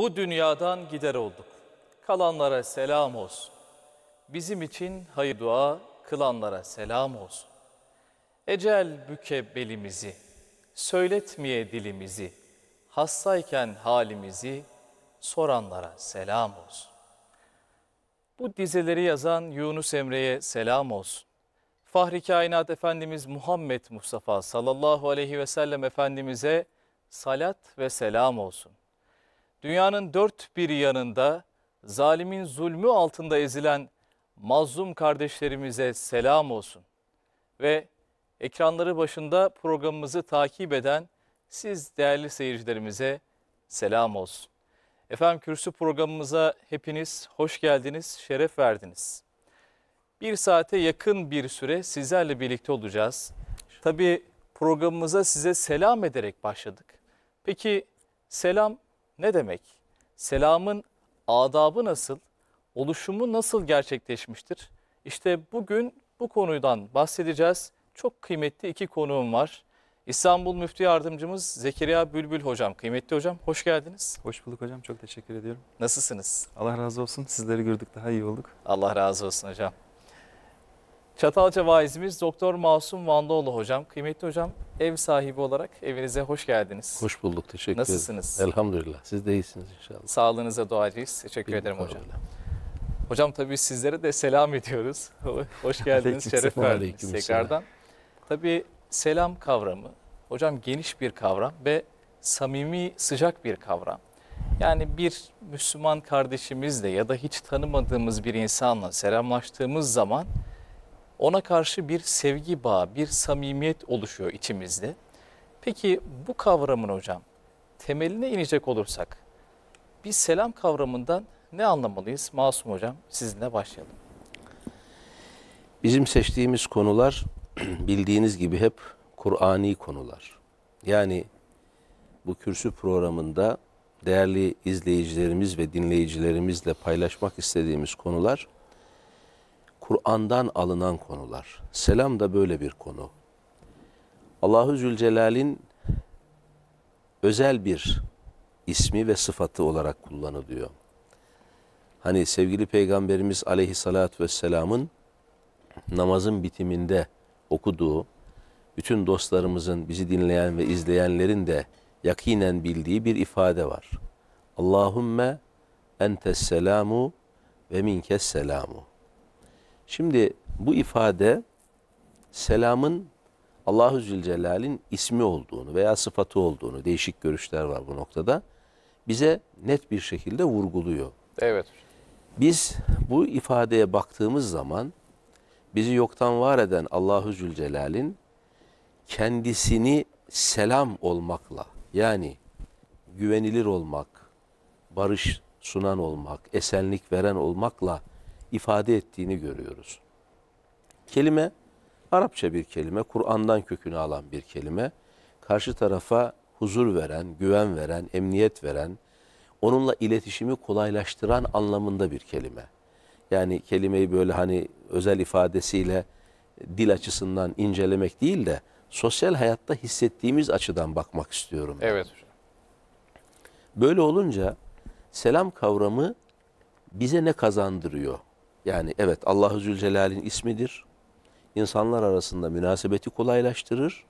Bu dünyadan gider olduk. Kalanlara selam olsun. Bizim için hayır dua kılanlara selam olsun. Ecel büke belimizi, söyletmeye dilimizi, hastayken halimizi soranlara selam olsun. Bu dizeleri yazan Yunus Emre'ye selam olsun. Fahri Kainat Efendimiz Muhammed Mustafa sallallahu aleyhi ve sellem Efendimiz'e salat ve selam olsun. Dünyanın dört bir yanında zalimin zulmü altında ezilen mazlum kardeşlerimize selam olsun. Ve ekranları başında programımızı takip eden siz değerli seyircilerimize selam olsun. Efendim kürsü programımıza hepiniz hoş geldiniz, şeref verdiniz. Bir saate yakın bir süre sizlerle birlikte olacağız. Tabii programımıza size selam ederek başladık. Peki selam ne demek? Selamın adabı nasıl? Oluşumu nasıl gerçekleşmiştir? İşte bugün bu konudan bahsedeceğiz. Çok kıymetli iki konuğum var. İstanbul Müftü Yardımcımız Zekeriya Bülbül Hocam. Kıymetli hocam hoş geldiniz. Hoş bulduk hocam. Çok teşekkür ediyorum. Nasılsınız? Allah razı olsun. Sizleri gördük daha iyi olduk. Allah razı olsun hocam. Çatalca vaizimiz Doktor Masum Vanlıoğlu hocam. Kıymetli hocam ev sahibi olarak evinize hoş geldiniz. Hoş bulduk. Teşekkür ederim. Nasılsınız? Elhamdülillah. Siz de iyisiniz inşallah. Sağlığınıza duacıyız. Teşekkür ederim hocam. Bilmiyorum. Hocam tabii sizlere de selam ediyoruz. Hoş geldiniz, şeref verdiniz tekrardan. Tabii selam kavramı, hocam geniş bir kavram ve samimi, sıcak bir kavram. Yani bir Müslüman kardeşimizle ya da hiç tanımadığımız bir insanla selamlaştığımız zaman ona karşı bir sevgi bağı, bir samimiyet oluşuyor içimizde. Peki bu kavramın hocam temeline inecek olursak biz selam kavramından ne anlamalıyız? Masum hocam sizinle başlayalım. Bizim seçtiğimiz konular bildiğiniz gibi hep Kur'ani konular. Yani bu kürsü programında değerli izleyicilerimiz ve dinleyicilerimizle paylaşmak istediğimiz konular Kur'an'dan alınan konular. Selam da böyle bir konu. Allahu Zülcelal'in özel bir ismi ve sıfatı olarak kullanılıyor. Hani sevgili Peygamberimiz aleyhissalatü vesselamın namazın bitiminde okuduğu, bütün dostlarımızın, bizi dinleyen ve izleyenlerin de yakinen bildiği bir ifade var. Allahümme entes selamu ve minkes selamu. Şimdi bu ifade selamın Allahu Zülcelal'in ismi olduğunu veya sıfatı olduğunu, değişik görüşler var bu noktada, bize net bir şekilde vurguluyor. Evet. Biz bu ifadeye baktığımız zaman bizi yoktan var eden Allahu Zülcelal'in kendisini selam olmakla yani güvenilir olmak, barış sunan olmak, esenlik veren olmakla ifade ettiğini görüyoruz. Kelime Arapça bir kelime, Kur'an'dan kökünü alan bir kelime. Karşı tarafa huzur veren, güven veren, emniyet veren, onunla iletişimi kolaylaştıran anlamında bir kelime. Yani kelimeyi böyle hani özel ifadesiyle dil açısından incelemek değil de sosyal hayatta hissettiğimiz açıdan bakmak istiyorum. Evet hocam. Böyle olunca selam kavramı bize ne kazandırıyor? Yani evet Allahu Zülcelal'in ismidir. İnsanlar arasında münasebeti kolaylaştırır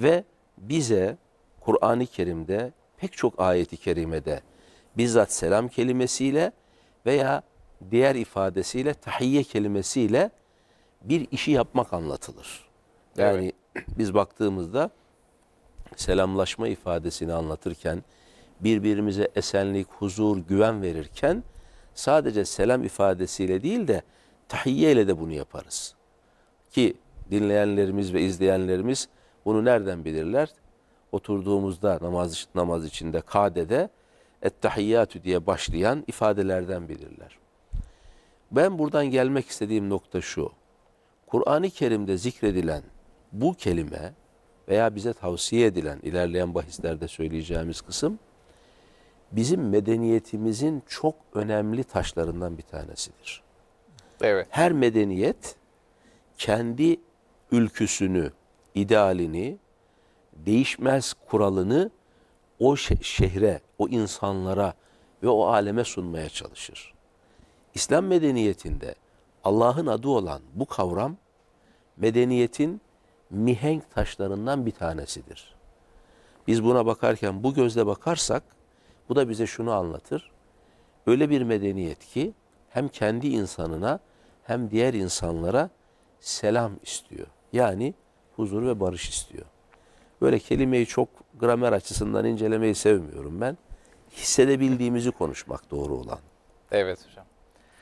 ve bize Kur'an-ı Kerim'de pek çok ayeti kerimede bizzat selam kelimesiyle veya diğer ifadesiyle tahiyye kelimesiyle bir işi yapmak anlatılır. Yani biz baktığımızda selamlaşma ifadesini anlatırken birbirimize esenlik, huzur, güven verirken sadece selam ifadesiyle değil de tahiyye ile de bunu yaparız. Ki dinleyenlerimiz ve izleyenlerimiz bunu nereden bilirler? Oturduğumuzda namaz, namaz içinde kadede ettehiyyatü diye başlayan ifadelerden bilirler. Ben buradan gelmek istediğim nokta şu. Kur'an-ı Kerim'de zikredilen bu kelime veya bize tavsiye edilen ilerleyen bahislerde söyleyeceğimiz kısım bizim medeniyetimizin çok önemli taşlarından bir tanesidir. Evet. Her medeniyet kendi ülküsünü, idealini, değişmez kuralını o şe- şehre, o insanlara ve o aleme sunmaya çalışır. İslam medeniyetinde Allah'ın adı olan bu kavram medeniyetin mihenk taşlarından bir tanesidir. Biz buna bakarken bu gözle bakarsak bu da bize şunu anlatır. Öyle bir medeniyet ki hem kendi insanına hem diğer insanlara selam istiyor. Yani huzur ve barış istiyor. Böyle kelimeyi çok gramer açısından incelemeyi sevmiyorum ben. Hissedebildiğimizi konuşmak doğru olan. Evet hocam.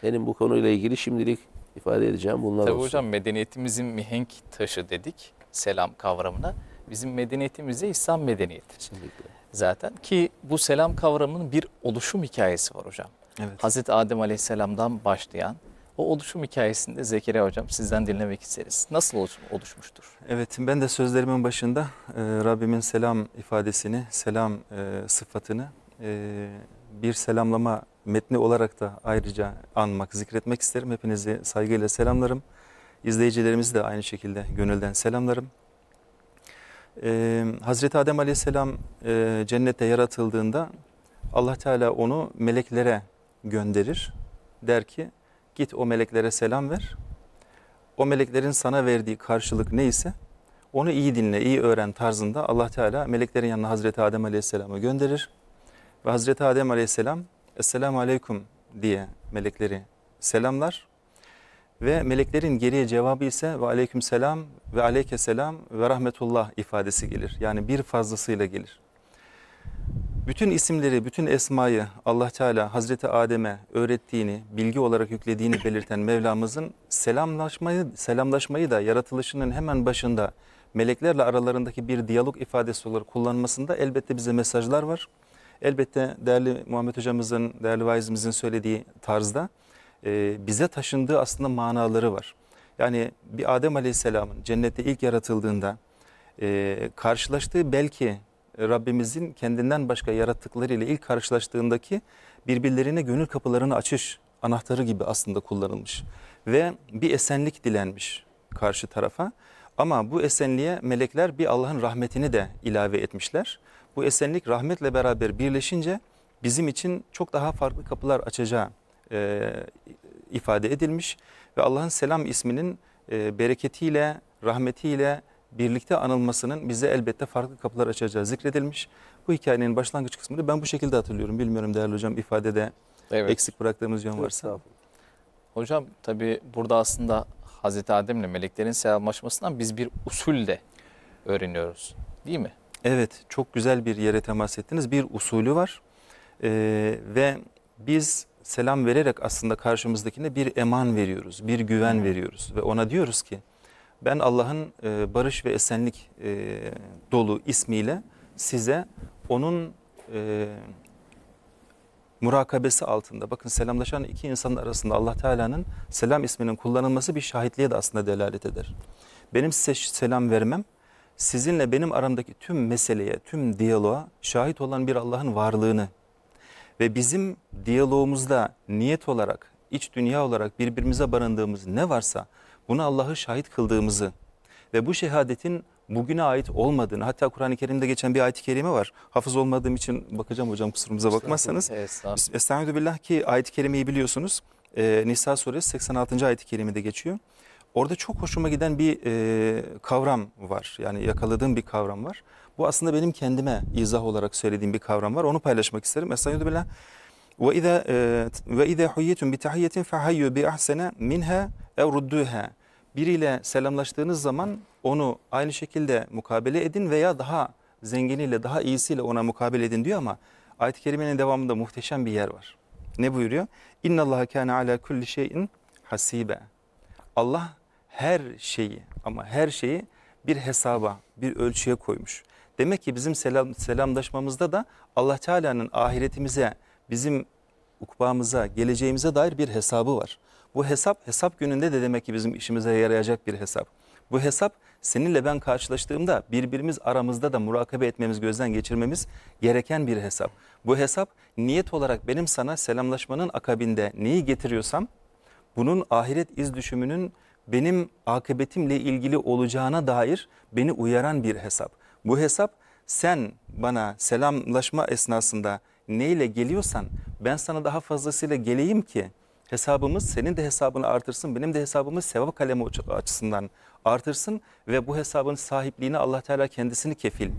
Benim bu konuyla ilgili şimdilik ifade edeceğim bunlar Tabii olsun. hocam medeniyetimizin mihenk taşı dedik selam kavramına. Bizim medeniyetimiz de İslam medeniyeti. Kesinlikle. Zaten ki bu selam kavramının bir oluşum hikayesi var hocam. Evet. Hazreti Adem Aleyhisselam'dan başlayan o oluşum hikayesinde Zekeriya hocam sizden dinlemek isteriz. Nasıl oluş- oluşmuştur? Evet, ben de sözlerimin başında e, Rabbimin selam ifadesini, selam e, sıfatını e, bir selamlama metni olarak da ayrıca anmak, zikretmek isterim. Hepinizi saygıyla selamlarım. İzleyicilerimizi de aynı şekilde gönülden selamlarım. E, Hazreti Adem Aleyhisselam e, cennette yaratıldığında Allah Teala onu meleklere gönderir. Der ki git o meleklere selam ver. O meleklerin sana verdiği karşılık neyse onu iyi dinle, iyi öğren tarzında Allah Teala meleklerin yanına Hazreti Adem Aleyhisselam'ı gönderir. Ve Hazreti Adem Aleyhisselam Esselamu Aleyküm diye melekleri selamlar. Ve meleklerin geriye cevabı ise ve aleyküm selam ve aleyke selam ve rahmetullah ifadesi gelir. Yani bir fazlasıyla gelir. Bütün isimleri, bütün esmayı Allah Teala Hazreti Adem'e öğrettiğini, bilgi olarak yüklediğini belirten Mevlamızın selamlaşmayı, selamlaşmayı da yaratılışının hemen başında meleklerle aralarındaki bir diyalog ifadesi olarak kullanmasında elbette bize mesajlar var. Elbette değerli Muhammed Hocamızın, değerli vaizimizin söylediği tarzda e, bize taşındığı aslında manaları var. Yani bir Adem Aleyhisselam'ın cennette ilk yaratıldığında e, karşılaştığı belki Rabbimizin kendinden başka yarattıklarıyla ilk karşılaştığındaki birbirlerine gönül kapılarını açış anahtarı gibi aslında kullanılmış. Ve bir esenlik dilenmiş karşı tarafa. Ama bu esenliğe melekler bir Allah'ın rahmetini de ilave etmişler. Bu esenlik rahmetle beraber birleşince bizim için çok daha farklı kapılar açacağı e, ifade edilmiş. Ve Allah'ın selam isminin e, bereketiyle, rahmetiyle, birlikte anılmasının bize elbette farklı kapılar açacağı zikredilmiş. Bu hikayenin başlangıç kısmını ben bu şekilde hatırlıyorum. Bilmiyorum değerli hocam ifadede Evet. eksik bıraktığımız yön varsa. Hocam tabi burada aslında Hazreti Adem'le meleklerin selamlaşmasından biz bir usul de öğreniyoruz. Değil mi? Evet çok güzel bir yere temas ettiniz. Bir usulü var Ee, ve biz selam vererek aslında karşımızdakine bir eman veriyoruz, bir güven veriyoruz. Ve ona diyoruz ki ben Allah'ın e, barış ve esenlik e, dolu ismiyle size onun e, murakabesi altında bakın selamlaşan iki insanın arasında Allah Teala'nın selam isminin kullanılması bir şahitliğe de aslında delalet eder. Benim size selam vermem sizinle benim aramdaki tüm meseleye, tüm diyaloğa şahit olan bir Allah'ın varlığını ve bizim diyalogumuzda niyet olarak, iç dünya olarak birbirimize barındığımız ne varsa bunu Allah'ı şahit kıldığımızı ve bu şehadetin bugüne ait olmadığını hatta Kur'an-ı Kerim'de geçen bir ayet-i kerime var. Hafız olmadığım için bakacağım hocam kusurumuza bakmazsanız. Billah ki ayet-i kerimeyi biliyorsunuz. Ee, Nisa suresi 86. ayet-i kerimede geçiyor. Orada çok hoşuma giden bir e, kavram var. Yani yakaladığım bir kavram var. Bu aslında benim kendime izah olarak söylediğim bir kavram var. Onu paylaşmak isterim. Estaizu billah. Ve izâ ve izâ huyyitum bi tahiyyetin fehayyu bi ahsene minha ev rudduha. Biriyle selamlaştığınız zaman onu aynı şekilde mukabele edin veya daha zenginiyle, daha iyisiyle ona mukabele edin diyor ama ayet-i kerimenin devamında muhteşem bir yer var. Ne buyuruyor? İnna Allah kana ala kulli şeyin hasibe. Allah her şeyi ama her şeyi bir hesaba, bir ölçüye koymuş. Demek ki bizim selam, selamlaşmamızda da Allah Teala'nın ahiretimize, bizim ukbamıza, geleceğimize dair bir hesabı var. Bu hesap, hesap gününde de demek ki bizim işimize yarayacak bir hesap. Bu hesap seninle ben karşılaştığımda birbirimiz aramızda da murakabe etmemiz, gözden geçirmemiz gereken bir hesap. Bu hesap niyet olarak benim sana selamlaşmanın akabinde neyi getiriyorsam bunun ahiret iz düşümünün benim akıbetimle ilgili olacağına dair beni uyaran bir hesap. Bu hesap sen bana selamlaşma esnasında neyle geliyorsan ben sana daha fazlasıyla geleyim ki hesabımız senin de hesabını artırsın. Benim de hesabımız sevap kalemi açısından artırsın ve bu hesabın sahipliğini Allah Teala kendisini kefil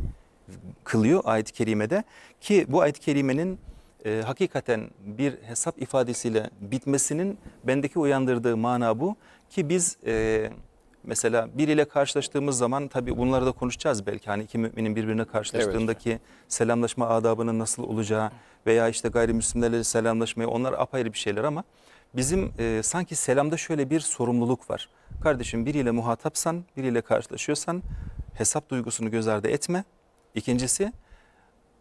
kılıyor ayet-i kerimede ki bu ayet-i kerimenin e, hakikaten bir hesap ifadesiyle bitmesinin bendeki uyandırdığı mana bu ki biz e, mesela biriyle karşılaştığımız zaman tabii bunları da konuşacağız belki hani iki müminin birbirine karşılaştığındaki selamlaşma adabının nasıl olacağı veya işte gayrimüslimlerle selamlaşmayı onlar apayrı bir şeyler ama bizim e, sanki selamda şöyle bir sorumluluk var. Kardeşim biriyle muhatapsan, biriyle karşılaşıyorsan hesap duygusunu göz ardı etme. İkincisi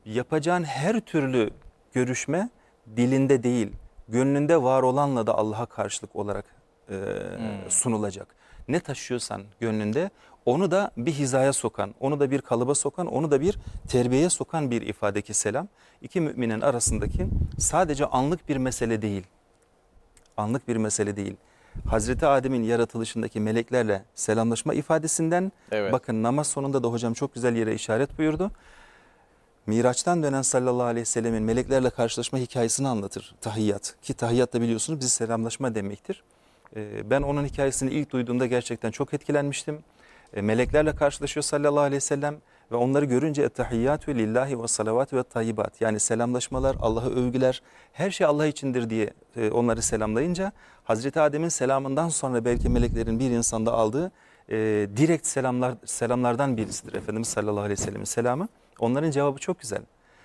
yapacağın her türlü görüşme dilinde değil, gönlünde var olanla da Allah'a karşılık olarak e, Hmm. sunulacak. Ne taşıyorsan gönlünde onu da bir hizaya sokan, onu da bir kalıba sokan, onu da bir terbiyeye sokan bir ifadeki selam. İki müminin arasındaki sadece anlık bir mesele değil. Anlık bir mesele değil. Hazreti Adem'in yaratılışındaki meleklerle selamlaşma ifadesinden Evet. bakın namaz sonunda da hocam çok güzel yere işaret buyurdu. Miraç'tan dönen sallallahu aleyhi ve sellemin meleklerle karşılaşma hikayesini anlatır tahiyyat. Ki tahiyyat da biliyorsunuz biz selamlaşma demektir. Ee, Ben onun hikayesini ilk duyduğumda gerçekten çok etkilenmiştim. Ee, Meleklerle karşılaşıyor sallallahu aleyhi ve sellem ve onları görünce ettehiyyatü lillahi ve salavatü ve tayyibat yani selamlaşmalar, Allah'a övgüler, her şey Allah içindir diye e, onları selamlayınca Hazreti Adem'in selamından sonra belki meleklerin bir insanda aldığı e, direkt selamlar selamlardan birisidir Efendimiz sallallahu aleyhi ve sellemin selamı. Onların cevabı çok güzel.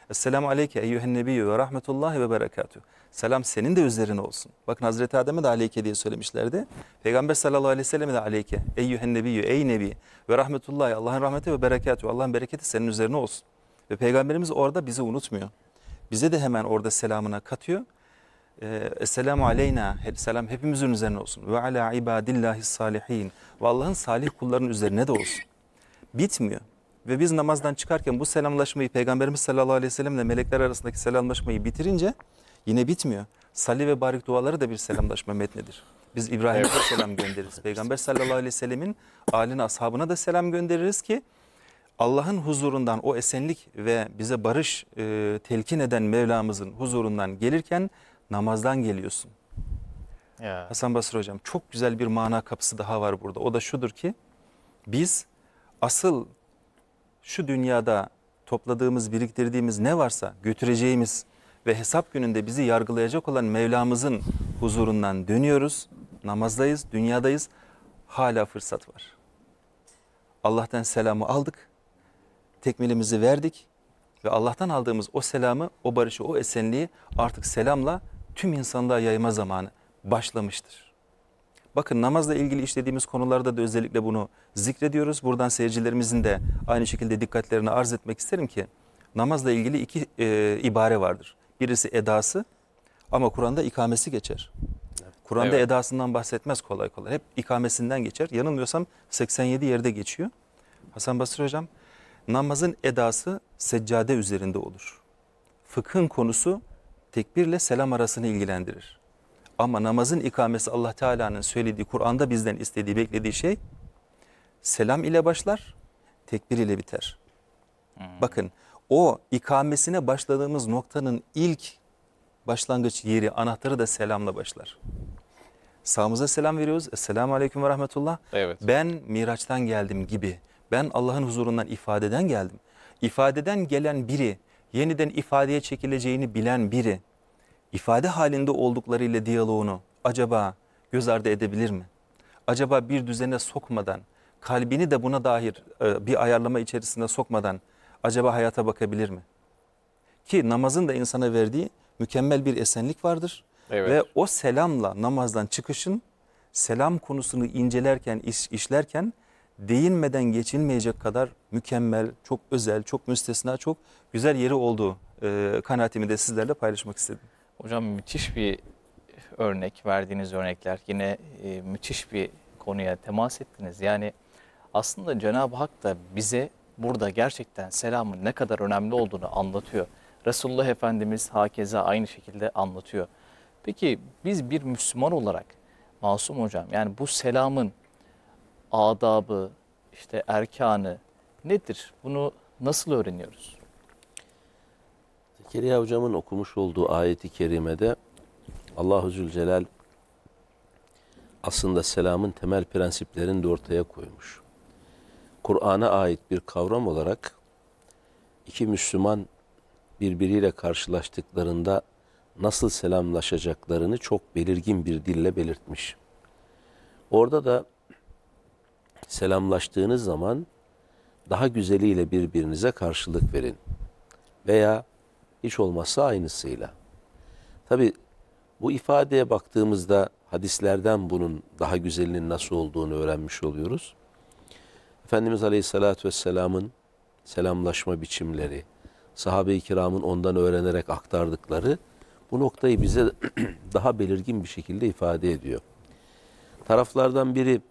Esselamu aleyke eyyühen nebiyyü ve rahmetullahi ve berekatüh. Selam senin de üzerine olsun. Bakın Hazreti Adem'e de aleyke diye söylemişlerdi. Peygamber sallallahu aleyhi ve selleme de aleyke eyyühen nebiyyü ey nebi ve rahmetullahi Allah'ın rahmeti ve berekatüh. Allah'ın bereketi senin üzerine olsun. Ve Peygamberimiz orada bizi unutmuyor. Bize de hemen orada selamına katıyor. Ee, Esselamu aleyna, selam hepimizin üzerine olsun. Ve ala ibadillahi salihin. Ve Allah'ın salih kullarının üzerine de olsun. Bitmiyor. Ve biz namazdan çıkarken bu selamlaşmayı Peygamberimiz sallallahu aleyhi ve sellemle melekler arasındaki selamlaşmayı bitirince yine bitmiyor. Salli ve barik duaları da bir selamlaşma metnidir. Biz İbrahim'e de selam göndeririz. Peygamber sallallahu aleyhi ve sellemin aline, ashabına da selam göndeririz ki Allah'ın huzurundan o esenlik ve bize barış e, telkin eden Mevlamızın huzurundan gelirken namazdan geliyorsun. Ya. Hasan Basri Hocam çok güzel bir mana kapısı daha var burada. O da şudur ki biz asıl şu dünyada topladığımız, biriktirdiğimiz ne varsa götüreceğimiz ve hesap gününde bizi yargılayacak olan Mevlamızın huzurundan dönüyoruz. Namazdayız, dünyadayız. Hala fırsat var. Allah'tan selamı aldık. Tekmilimizi verdik ve Allah'tan aldığımız o selamı, o barışı, o esenliği artık selamla tüm insanlığa yayma zamanı başlamıştır. Bakın namazla ilgili işlediğimiz konularda da özellikle bunu zikrediyoruz. Buradan seyircilerimizin de aynı şekilde dikkatlerini arz etmek isterim ki namazla ilgili iki e, ibare vardır. Birisi edası ama Kur'an'da ikamesi geçer. Kur'an'da Evet. edasından bahsetmez kolay kolay. Hep ikamesinden geçer. Yanılmıyorsam 87 yerde geçiyor. Hasan Basri Hocam namazın edası seccade üzerinde olur. Fıkhın konusu tekbirle selam arasını ilgilendirir. Ama namazın ikamesi Allah Teala'nın söylediği, Kur'an'da bizden istediği, beklediği şey selam ile başlar, tekbir ile biter. Bakın o ikamesine başladığımız noktanın ilk başlangıç yeri, anahtarı da selamla başlar. Sağımıza selam veriyoruz. Esselamu Aleyküm ve Rahmetullah. Evet. Ben Miraç'tan geldim gibi. Ben Allah'ın huzurundan ifadeden geldim. İfadeden gelen biri, yeniden ifadeye çekileceğini bilen biri, ifade halinde olduklarıyla diyaloğunu acaba göz ardı edebilir mi? Acaba bir düzene sokmadan, kalbini de buna dair e, bir ayarlama içerisine sokmadan acaba hayata bakabilir mi? Ki namazın da insana verdiği mükemmel bir esenlik vardır. Evet. Ve o selamla namazdan çıkışın selam konusunu incelerken, iş, işlerken değinmeden geçilmeyecek kadar mükemmel, çok özel, çok müstesna, çok güzel yeri olduğu e, kanaatimi de sizlerle paylaşmak istedim. Hocam müthiş bir örnek, verdiğiniz örnekler yine e, müthiş bir konuya temas ettiniz. Yani aslında Cenab-ı Hak da bize burada gerçekten selamın ne kadar önemli olduğunu anlatıyor. Resulullah Efendimiz hakeza aynı şekilde anlatıyor. Peki biz bir Müslüman olarak Masum Hocam yani bu selamın adabı, işte erkanı nedir? Bunu nasıl öğreniyoruz? Zekeriya hocamın okumuş olduğu ayeti kerimede Allahu Zülcelal aslında selamın temel prensiplerini de ortaya koymuş. Kur'an'a ait bir kavram olarak iki Müslüman birbiriyle karşılaştıklarında nasıl selamlaşacaklarını çok belirgin bir dille belirtmiş. Orada da selamlaştığınız zaman daha güzeliyle birbirinize karşılık verin. Veya hiç olmazsa aynısıyla. Tabi bu ifadeye baktığımızda hadislerden bunun daha güzelinin nasıl olduğunu öğrenmiş oluyoruz. Efendimiz Aleyhisselatü Vesselam'ın selamlaşma biçimleri, sahabe-i kiramın ondan öğrenerek aktardıkları bu noktayı bize daha belirgin bir şekilde ifade ediyor. Taraflardan biri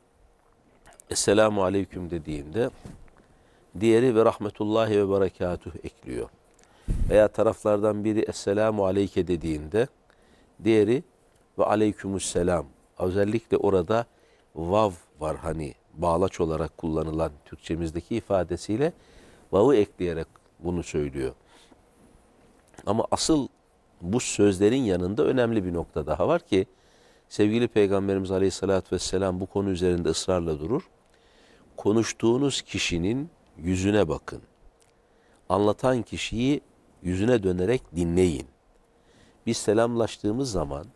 Esselamu Aleyküm dediğinde diğeri ve rahmetullahi ve berekatuh ekliyor. Veya taraflardan biri Esselamu Aleyke dediğinde diğeri ve Aleykümüsselam. Özellikle orada vav var hani bağlaç olarak kullanılan Türkçemizdeki ifadesiyle vav'ı ekleyerek bunu söylüyor. Ama asıl bu sözlerin yanında önemli bir nokta daha var ki sevgili Peygamberimiz Aleyhisselatü Vesselam bu konu üzerinde ısrarla durur. Konuştuğunuz kişinin yüzüne bakın. Anlatan kişiyi yüzüne dönerek dinleyin. Biz selamlaştığımız zaman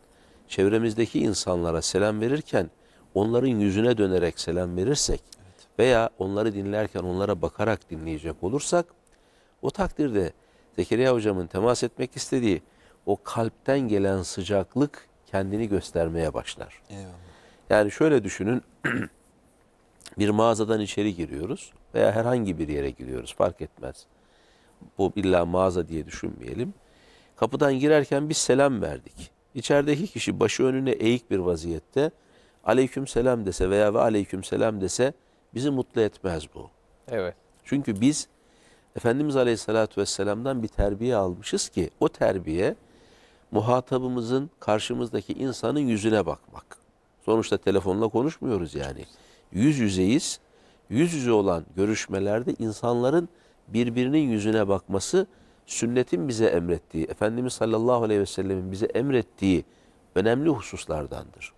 çevremizdeki insanlara selam verirken onların yüzüne dönerek selam verirsek veya onları dinlerken onlara bakarak dinleyecek olursak o takdirde Zekeriya hocamın temas etmek istediği o kalpten gelen sıcaklık kendini göstermeye başlar. Eyvallah. Yani şöyle düşünün bir mağazadan içeri giriyoruz veya herhangi bir yere giriyoruz fark etmez. Bu illa mağaza diye düşünmeyelim. Kapıdan girerken biz selam verdik. İçerideki kişi başı önüne eğik bir vaziyette aleyküm selam dese veya ve aleyküm selam dese bizi mutlu etmez bu. Evet. Çünkü biz Efendimiz Aleyhisselatü Vesselam'dan bir terbiye almışız ki o terbiye muhatabımızın karşımızdaki insanın yüzüne bakmak. Sonuçta telefonla konuşmuyoruz yani. Yüz yüzeyiz. Yüz yüze olan görüşmelerde insanların birbirinin yüzüne bakması sünnetin bize emrettiği, Efendimiz sallallahu aleyhi ve sellemin bize emrettiği önemli hususlardandır.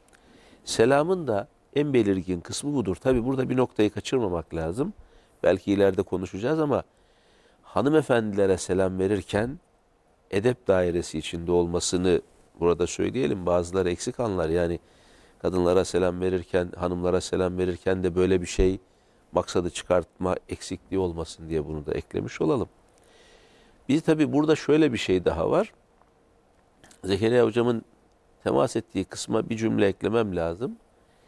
Selamın da en belirgin kısmı budur. Tabi burada bir noktayı kaçırmamak lazım. Belki ileride konuşacağız ama hanımefendilere selam verirken edep dairesi içinde olmasını burada söyleyelim. Bazıları eksik anlar. Yani kadınlara selam verirken, hanımlara selam verirken de böyle bir şey maksadı çıkartma eksikliği olmasın diye bunu da eklemiş olalım. Biz tabi burada şöyle bir şey daha var. Zekeriya hocamın temas ettiği kısma bir cümle eklemem lazım.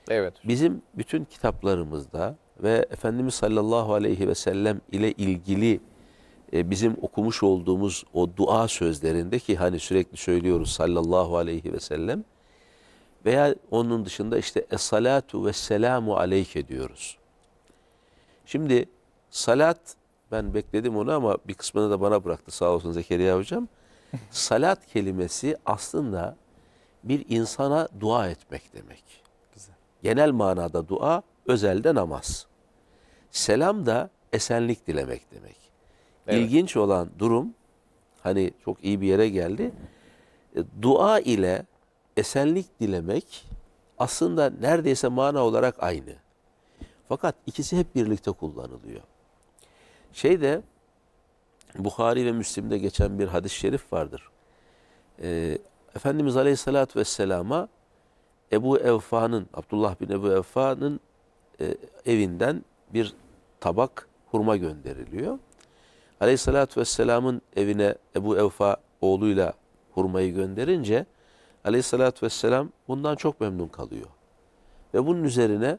Evet. Bizim bütün kitaplarımızda ve Efendimiz sallallahu aleyhi ve sellem ile ilgili e, bizim okumuş olduğumuz o dua sözlerinde ki hani sürekli söylüyoruz sallallahu aleyhi ve sellem veya onun dışında işte es-salatu ve selamu aleyke diyoruz. Şimdi salat ben bekledim onu ama bir kısmını da bana bıraktı sağ olsun Zekeriya hocam. Salat kelimesi aslında bir insana dua etmek demek. Güzel. Genel manada dua, özelde namaz. Selam da esenlik dilemek demek. Evet. İlginç olan durum, hani çok iyi bir yere geldi. E, Dua ile esenlik dilemek aslında neredeyse mana olarak aynı. Fakat ikisi hep birlikte kullanılıyor. Şeyde Bukhari ve Müslim'de geçen bir hadis-i şerif vardır. Ee, Efendimiz Aleyhisselatü Vesselam'a Ebu Evfa'nın, Abdullah bin Ebu Evfa'nın e, evinden bir tabak hurma gönderiliyor. Aleyhisselatü Vesselam'ın evine Ebu Evfa oğluyla hurmayı gönderince Aleyhisselatü Vesselam bundan çok memnun kalıyor. Ve bunun üzerine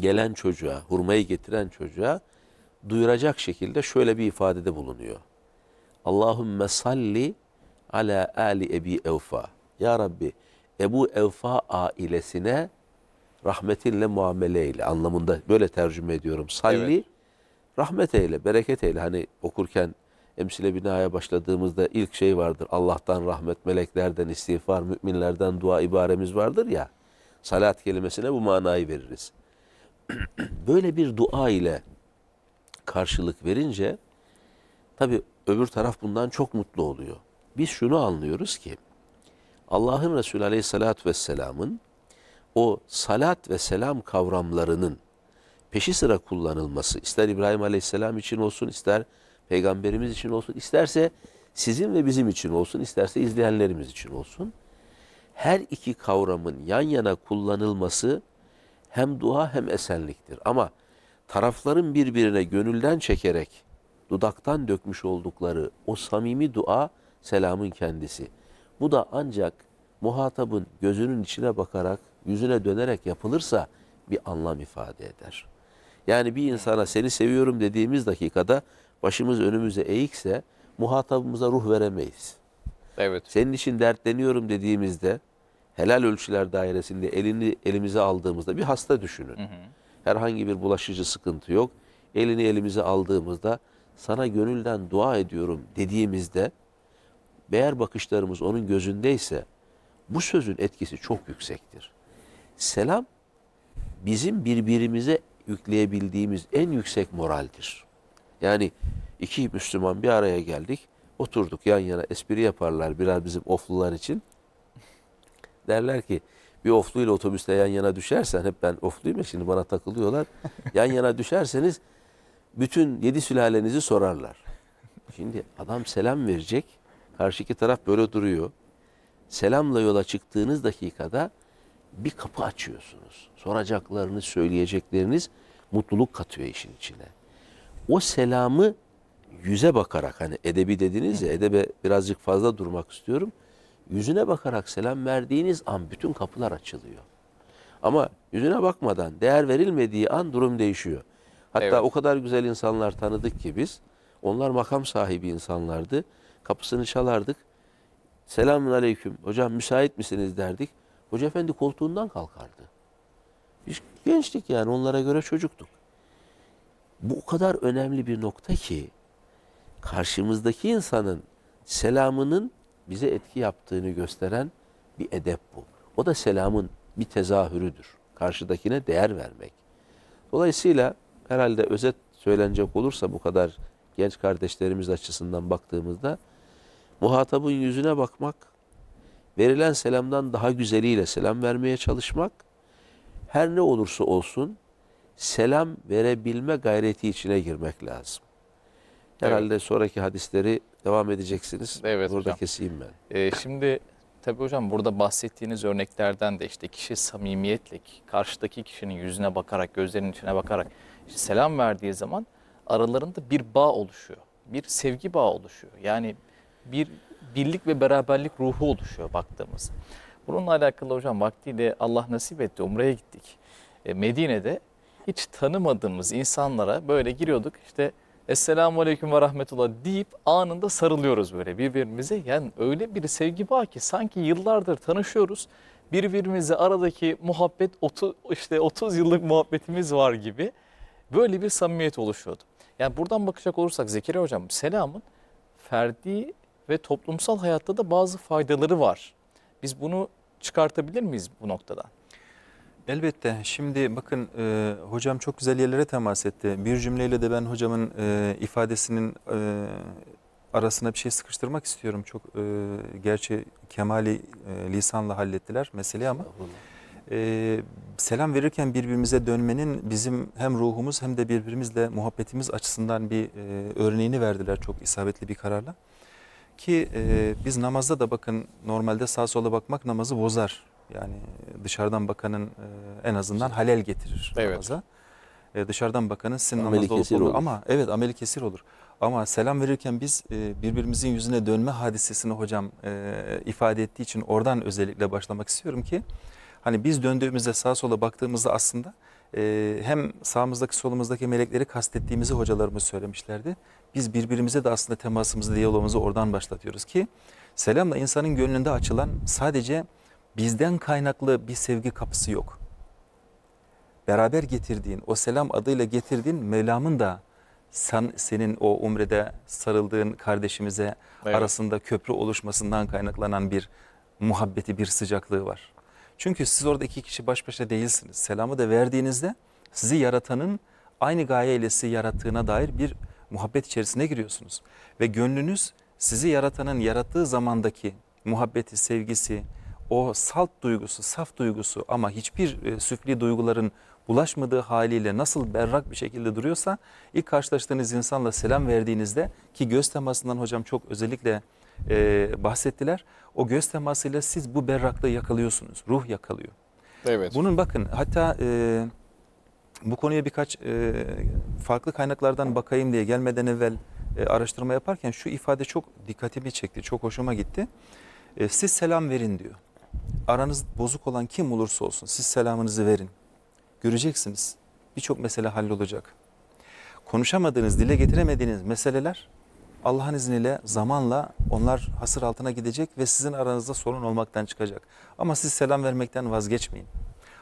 gelen çocuğa, hurmayı getiren çocuğa duyuracak şekilde şöyle bir ifadede bulunuyor. Allahümme salli ala ali Ebi Evfa. Ya Rabbi Ebu Evfa ailesine rahmetinle muamele eyle anlamında böyle tercüme ediyorum. Salli Evet. rahmet eyle, bereket eyle. Hani okurken emsile binaya başladığımızda ilk şey vardır. Allah'tan rahmet, meleklerden istiğfar, müminlerden dua ibaremiz vardır ya. Salat kelimesine bu manayı veririz. Böyle bir dua ile karşılık verince tabi öbür taraf bundan çok mutlu oluyor. Biz şunu anlıyoruz ki Allah'ın Resulü Aleyhisselatü Vesselam'ın o salat ve selam kavramlarının peşi sıra kullanılması ister İbrahim Aleyhisselam için olsun ister peygamberimiz için olsun isterse sizin ve bizim için olsun isterse izleyenlerimiz için olsun her iki kavramın yan yana kullanılması hem dua hem esenliktir. Ama tarafların birbirine gönülden çekerek dudaktan dökmüş oldukları o samimi dua selamın kendisi. Bu da ancak muhatabın gözünün içine bakarak, yüzüne dönerek yapılırsa bir anlam ifade eder. Yani bir insana seni seviyorum dediğimiz dakikada başımız önümüze eğikse muhatabımıza ruh veremeyiz. Evet. Senin için dertleniyorum dediğimizde helal ölçüler dairesinde elini elimize aldığımızda bir hasta düşünün. Herhangi bir bulaşıcı sıkıntı yok. Elini elimize aldığımızda sana gönülden dua ediyorum dediğimizde eğer bakışlarımız onun gözündeyse bu sözün etkisi çok yüksektir. Selam bizim birbirimize yükleyebildiğimiz en yüksek moraldir. Yani iki Müslüman bir araya geldik, oturduk yan yana espri yaparlar biraz bizim oflular için. Derler ki bir oflu ile otobüste yan yana düşersen, hep ben ofluyum ya şimdi bana takılıyorlar. yan yana düşerseniz bütün yedi sülalenizi sorarlar. Şimdi adam selam verecek, karşıki taraf böyle duruyor. Selamla yola çıktığınız dakikada bir kapı açıyorsunuz. Soracaklarınız, söyleyecekleriniz mutluluk katıyor işin içine. O selamı yüze bakarak hani edebi dediniz ya edebe birazcık fazla durmak istiyorum. Yüzüne bakarak selam verdiğiniz an bütün kapılar açılıyor. Ama yüzüne bakmadan değer verilmediği an durum değişiyor. Hatta Evet. o kadar güzel insanlar tanıdık ki biz. Onlar makam sahibi insanlardı. Kapısını çalardık. Selamun aleyküm. Hocam müsait misiniz derdik. Hoca efendi koltuğundan kalkardı. Biz gençtik yani onlara göre çocuktuk. Bu o kadar önemli bir nokta ki karşımızdaki insanın selamının bize etki yaptığını gösteren bir edep bu. O da selamın bir tezahürüdür. Karşıdakine değer vermek. Dolayısıyla herhalde özet söylenecek olursa bu kadar genç kardeşlerimiz açısından baktığımızda muhatabın yüzüne bakmak, verilen selamdan daha güzeliyle selam vermeye çalışmak, her ne olursa olsun selam verebilme gayreti içine girmek lazım. Herhalde sonraki hadisleri devam edeceksiniz. Evet Burada hocam. keseyim ben. Ee, şimdi tabii hocam burada bahsettiğiniz örneklerden de işte kişi samimiyetle karşıdaki kişinin yüzüne bakarak, gözlerinin içine bakarak işte selam verdiği zaman aralarında bir bağ oluşuyor. Bir sevgi bağı oluşuyor. Yani bir birlik ve beraberlik ruhu oluşuyor baktığımız. Bununla alakalı hocam vaktiyle Allah nasip etti Umre'ye gittik. E, Medine'de hiç tanımadığımız insanlara böyle giriyorduk işte Esselamu Aleyküm ve Rahmetullah deyip anında sarılıyoruz böyle birbirimize. Yani öyle bir sevgi var ki sanki yıllardır tanışıyoruz. Birbirimize aradaki muhabbet 30, işte 30 yıllık muhabbetimiz var gibi böyle bir samimiyet oluşuyordu. Yani buradan bakacak olursak Zekeriya Hocam selamın ferdi ve toplumsal hayatta da bazı faydaları var. Biz bunu çıkartabilir miyiz bu noktada? Elbette. Şimdi bakın e, hocam çok güzel yerlere temas etti. Bir cümleyle de ben hocamın e, ifadesinin e, arasına bir şey sıkıştırmak istiyorum. Çok e, gerçi kemali e, lisanla hallettiler meseleyi ama e, selam verirken birbirimize dönmenin bizim hem ruhumuz hem de birbirimizle muhabbetimiz açısından bir e, örneğini verdiler çok isabetli bir kararla. Ki e, biz namazda da bakın normalde sağa sola bakmak namazı bozar. Yani dışarıdan bakanın e, en azından halel getirir Evet. namaza. E, dışarıdan bakanın sizin Ameli namazda kesir olur. olur. Ama evet ameli kesir olur. Ama selam verirken biz e, birbirimizin yüzüne dönme hadisesini hocam e, ifade ettiği için oradan özellikle başlamak istiyorum ki hani biz döndüğümüzde sağa sola baktığımızda aslında e, hem sağımızdaki solumuzdaki melekleri kastettiğimizi hocalarımız söylemişlerdi. Biz birbirimize de aslında temasımızı, diyalogumuzu oradan başlatıyoruz ki selamla insanın gönlünde açılan sadece bizden kaynaklı bir sevgi kapısı yok. Beraber getirdiğin, o selam adıyla getirdiğin Mevlam'ın da sen, senin o umrede sarıldığın kardeşimize Evet. arasında köprü oluşmasından kaynaklanan bir muhabbeti, bir sıcaklığı var. Çünkü siz orada iki kişi baş başa değilsiniz. Selamı da verdiğinizde sizi yaratanın aynı gayeyle sizi yarattığına dair bir muhabbet içerisine giriyorsunuz. Ve gönlünüz sizi yaratanın yarattığı zamandaki muhabbeti, sevgisi, o salt duygusu, saf duygusu ama hiçbir e, süfli duyguların bulaşmadığı haliyle nasıl berrak bir şekilde duruyorsa ilk karşılaştığınız insanla selam verdiğinizde ki göz temasından hocam çok özellikle e, bahsettiler. O göz temasıyla siz bu berraklığı yakalıyorsunuz. Ruh yakalıyor. Evet. Bunun bakın hatta e, bu konuya birkaç e, farklı kaynaklardan bakayım diye gelmeden evvel e, araştırma yaparken şu ifade çok dikkatimi çekti, çok hoşuma gitti. E, siz selam verin diyor. Aranız bozuk olan kim olursa olsun siz selamınızı verin. Göreceksiniz birçok mesele hallolacak. Konuşamadığınız, dile getiremediğiniz meseleler Allah'ın izniyle zamanla onlar hasır altına gidecek ve sizin aranızda sorun olmaktan çıkacak. Ama siz selam vermekten vazgeçmeyin.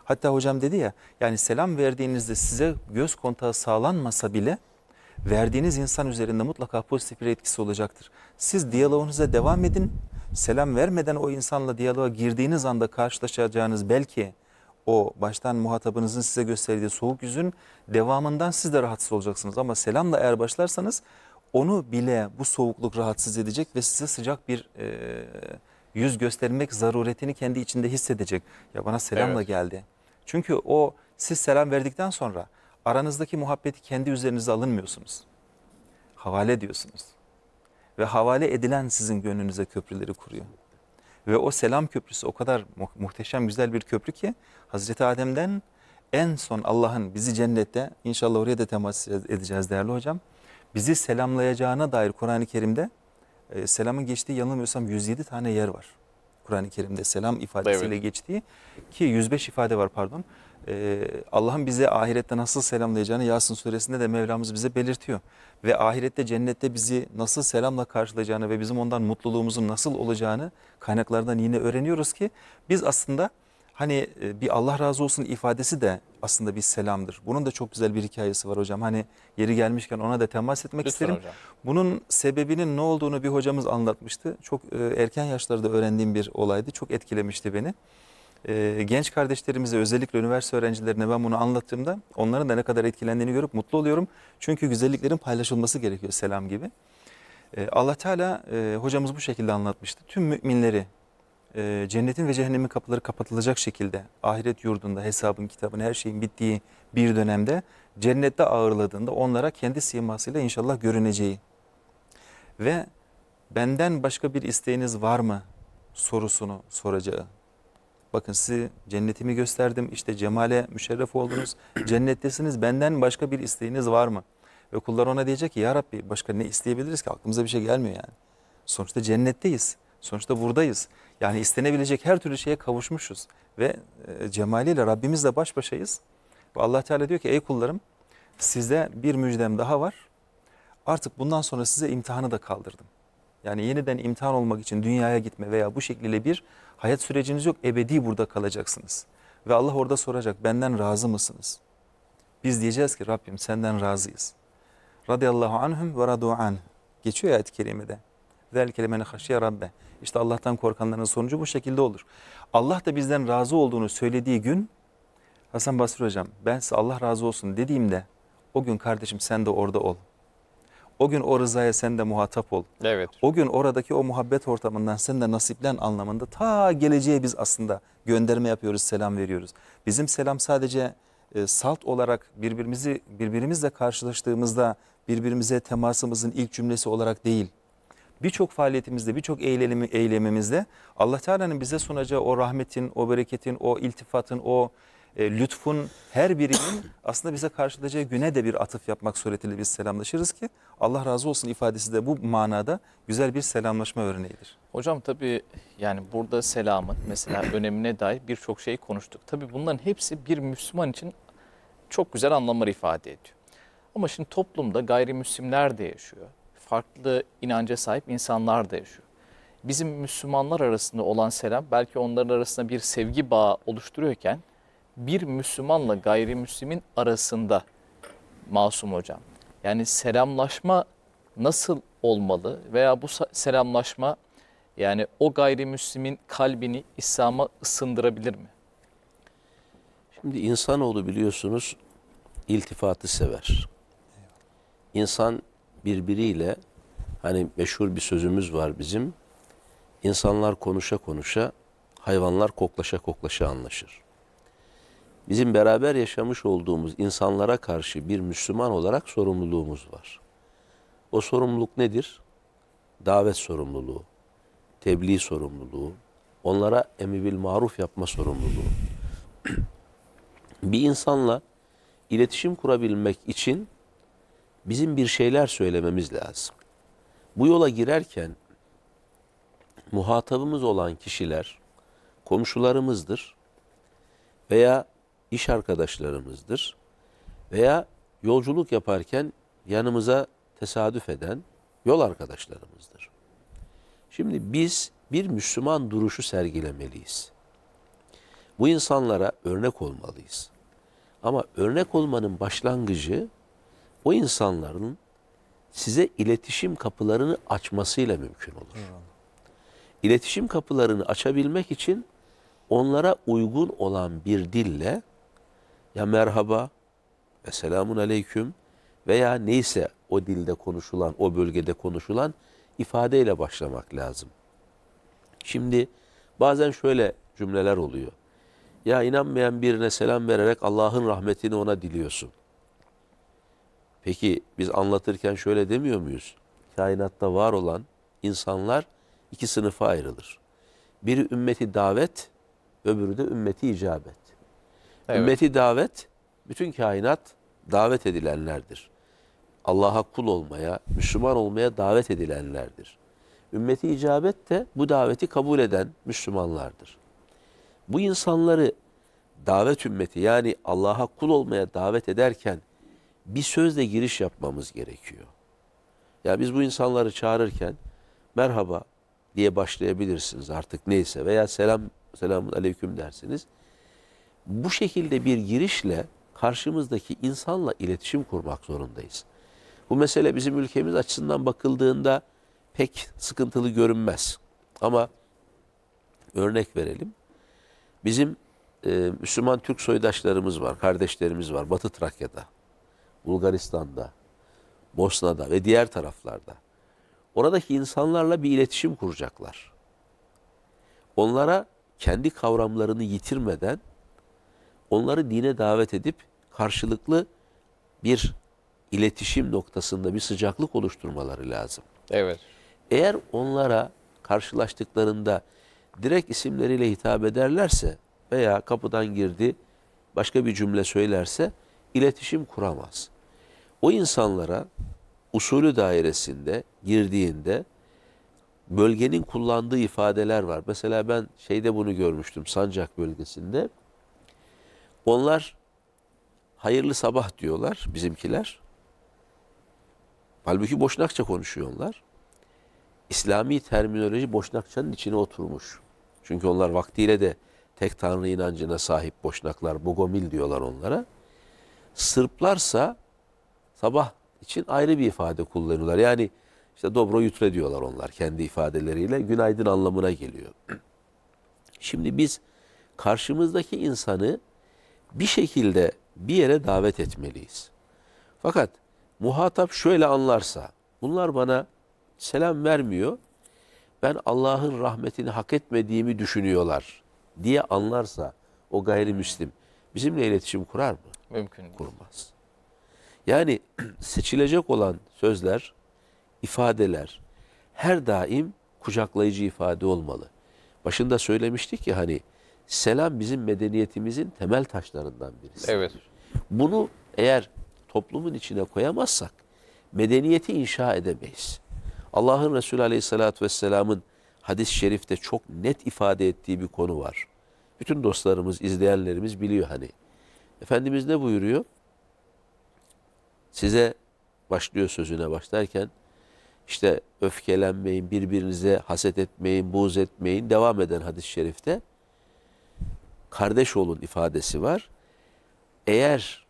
Hatta hocam dedi ya yani selam verdiğinizde size göz kontağı sağlanmasa bile verdiğiniz insan üzerinde mutlaka pozitif bir etkisi olacaktır. Siz diyaloğunuza devam edin. Selam vermeden o insanla diyaloğa girdiğiniz anda karşılaşacağınız belki o baştan muhatabınızın size gösterdiği soğuk yüzün devamından siz de rahatsız olacaksınız. Ama selamla eğer başlarsanız onu bile bu soğukluk rahatsız edecek ve size sıcak bir e, yüz göstermek zaruretini kendi içinde hissedecek. Ya bana selamla Evet. geldi. Çünkü o siz selam verdikten sonra aranızdaki muhabbeti kendi üzerinize alınmıyorsunuz. Havale ediyorsunuz. Ve havale edilen sizin gönlünüze köprüleri kuruyor. Ve o selam köprüsü o kadar mu- muhteşem güzel bir köprü ki Hazreti Adem'den en son Allah'ın bizi cennette inşallah oraya da temas edeceğiz değerli hocam. Bizi selamlayacağına dair Kur'an-ı Kerim'de e, selamın geçtiği yanılmıyorsam 107 tane yer var. Kur'an-ı Kerim'de selam ifadesiyle Evet. geçtiği ki 105 ifade var pardon. E, Allah'ın bize ahirette nasıl selamlayacağını Yasin suresinde de Mevlamız bize belirtiyor. Ve ahirette cennette bizi nasıl selamla karşılayacağını ve bizim ondan mutluluğumuzun nasıl olacağını kaynaklardan yine öğreniyoruz ki biz aslında hani e, bir Allah razı olsun ifadesi de aslında bir selamdır. Bunun da çok güzel bir hikayesi var hocam. Hani yeri gelmişken ona da temas etmek Lütfen isterim. hocam. Bunun sebebinin ne olduğunu bir hocamız anlatmıştı. Çok e, erken yaşlarda öğrendiğim bir olaydı. Çok etkilemişti beni. E, genç kardeşlerimize özellikle üniversite öğrencilerine ben bunu anlattığımda onların da ne kadar etkilendiğini görüp mutlu oluyorum. Çünkü güzelliklerin paylaşılması gerekiyor selam gibi. E, Allah Teala e, hocamız bu şekilde anlatmıştı. Tüm müminleri e, cennetin ve cehennemin kapıları kapatılacak şekilde ahiret yurdunda hesabın, kitabın, her şeyin bittiği bir dönemde cennette ağırladığında onlara kendi simasıyla inşallah görüneceği ve benden başka bir isteğiniz var mı sorusunu soracağı. Bakın sizi cennetimi gösterdim işte cemale müşerref oldunuz cennettesiniz benden başka bir isteğiniz var mı? Ve kullar ona diyecek ki ya Rabbi başka ne isteyebiliriz ki aklımıza bir şey gelmiyor yani. Sonuçta cennetteyiz. Sonuçta buradayız. Yani istenebilecek her türlü şeye kavuşmuşuz. Ve e, cemaliyle Rabbimizle baş başayız. Ve Allah Teala diyor ki ey kullarım size bir müjdem daha var. Artık bundan sonra size imtihanı da kaldırdım. Yani yeniden imtihan olmak için dünyaya gitme veya bu şekilde bir hayat süreciniz yok. Ebedi burada kalacaksınız. Ve Allah orada soracak benden razı mısınız? Biz diyeceğiz ki Rabbim senden razıyız. Radıyallahu anhum ve radu an. Geçiyor ayet-i kerimede. Zel kelimeni haşiye rabbe. İşte Allah'tan korkanların sonucu bu şekilde olur. Allah da bizden razı olduğunu söylediği gün Hasan Basri hocam ben size Allah razı olsun dediğimde o gün kardeşim sen de orada ol. O gün o rızaya sen de muhatap ol. Evet. O gün oradaki o muhabbet ortamından sen de nasiplen anlamında ta geleceğe biz aslında gönderme yapıyoruz, selam veriyoruz. Bizim selam sadece e, salt olarak birbirimizi birbirimizle karşılaştığımızda birbirimize temasımızın ilk cümlesi olarak değil. Birçok faaliyetimizde, birçok eylemi, eylemimizde Allah Teala'nın bize sunacağı o rahmetin, o bereketin, o iltifatın, o e, lütfun her birinin aslında bize karşılayacağı güne de bir atıf yapmak suretiyle biz selamlaşırız ki Allah razı olsun ifadesi de bu manada güzel bir selamlaşma örneğidir. Hocam tabii yani burada selamın mesela önemine dair birçok şey konuştuk. Tabii bunların hepsi bir Müslüman için çok güzel anlamlar ifade ediyor. Ama şimdi toplumda gayrimüslimler de yaşıyor. Farklı inanca sahip insanlar da yaşıyor. Bizim Müslümanlar arasında olan selam belki onların arasında bir sevgi bağı oluşturuyorken bir Müslümanla gayrimüslimin arasında Masum Hocam. Yani selamlaşma nasıl olmalı veya bu selamlaşma yani o gayrimüslimin kalbini İslam'a ısındırabilir mi? Şimdi insanoğlu biliyorsunuz iltifatı sever. İnsan birbiriyle hani meşhur bir sözümüz var bizim. İnsanlar konuşa konuşa, hayvanlar koklaşa koklaşa anlaşır. Bizim beraber yaşamış olduğumuz insanlara karşı bir Müslüman olarak sorumluluğumuz var. O sorumluluk nedir? Davet sorumluluğu, tebliğ sorumluluğu, onlara emri bil maruf yapma sorumluluğu. bir insanla iletişim kurabilmek için bizim bir şeyler söylememiz lazım. Bu yola girerken muhatabımız olan kişiler komşularımızdır veya iş arkadaşlarımızdır veya yolculuk yaparken yanımıza tesadüf eden yol arkadaşlarımızdır. Şimdi biz bir Müslüman duruşu sergilemeliyiz. Bu insanlara örnek olmalıyız. Ama örnek olmanın başlangıcı o insanların size iletişim kapılarını açmasıyla mümkün olur. İletişim kapılarını açabilmek için onlara uygun olan bir dille ya merhaba ve selamun aleyküm veya neyse o dilde konuşulan, o bölgede konuşulan ifadeyle başlamak lazım. Şimdi bazen şöyle cümleler oluyor. Ya inanmayan birine selam vererek Allah'ın rahmetini ona diliyorsun. Peki biz anlatırken şöyle demiyor muyuz? Kainatta var olan insanlar iki sınıfa ayrılır. Biri ümmeti davet, öbürü de ümmeti icabet. Evet. Ümmeti davet, bütün kainat davet edilenlerdir. Allah'a kul olmaya, Müslüman olmaya davet edilenlerdir. Ümmeti icabet de bu daveti kabul eden Müslümanlardır. Bu insanları davet ümmeti yani Allah'a kul olmaya davet ederken bir sözle giriş yapmamız gerekiyor. Ya biz bu insanları çağırırken merhaba diye başlayabilirsiniz artık neyse veya selam selamun aleyküm dersiniz. Bu şekilde bir girişle karşımızdaki insanla iletişim kurmak zorundayız. Bu mesele bizim ülkemiz açısından bakıldığında pek sıkıntılı görünmez. Ama örnek verelim. Bizim e, Müslüman Türk soydaşlarımız var, kardeşlerimiz var Batı Trakya'da, Bulgaristan'da, Bosna'da ve diğer taraflarda. Oradaki insanlarla bir iletişim kuracaklar. Onlara kendi kavramlarını yitirmeden onları dine davet edip karşılıklı bir iletişim noktasında bir sıcaklık oluşturmaları lazım. Evet. Eğer onlara karşılaştıklarında direkt isimleriyle hitap ederlerse veya kapıdan girdi başka bir cümle söylerse iletişim kuramaz. O insanlara usulü dairesinde girdiğinde bölgenin kullandığı ifadeler var. Mesela ben şeyde bunu görmüştüm Sancak bölgesinde. Onlar hayırlı sabah diyorlar bizimkiler. Halbuki Boşnakça konuşuyorlar. İslami terminoloji Boşnakçanın içine oturmuş. Çünkü onlar vaktiyle de tek tanrı inancına sahip Boşnaklar, Bogomil diyorlar onlara. Sırplarsa sabah için ayrı bir ifade kullanıyorlar. Yani işte dobro jutre diyorlar onlar kendi ifadeleriyle. Günaydın anlamına geliyor. Şimdi biz karşımızdaki insanı bir şekilde bir yere davet etmeliyiz. Fakat muhatap şöyle anlarsa, bunlar bana selam vermiyor, ben Allah'ın rahmetini hak etmediğimi düşünüyorlar diye anlarsa o gayrimüslim bizimle iletişim kurar mı? Mümkün değil. Kurmaz. Yani seçilecek olan sözler, ifadeler her daim kucaklayıcı ifade olmalı. Başında söylemiştik ya hani selam bizim medeniyetimizin temel taşlarından birisi. Evet. Bunu eğer toplumun içine koyamazsak medeniyeti inşa edemeyiz. Allah'ın Resulü Aleyhisselatü Vesselam'ın hadis-i şerifte çok net ifade ettiği bir konu var. Bütün dostlarımız, izleyenlerimiz biliyor hani. Efendimiz ne buyuruyor? Size başlıyor sözüne başlarken işte öfkelenmeyin, birbirinize haset etmeyin, buğz etmeyin. Devam eden hadis-i şerifte kardeş olun ifadesi var. Eğer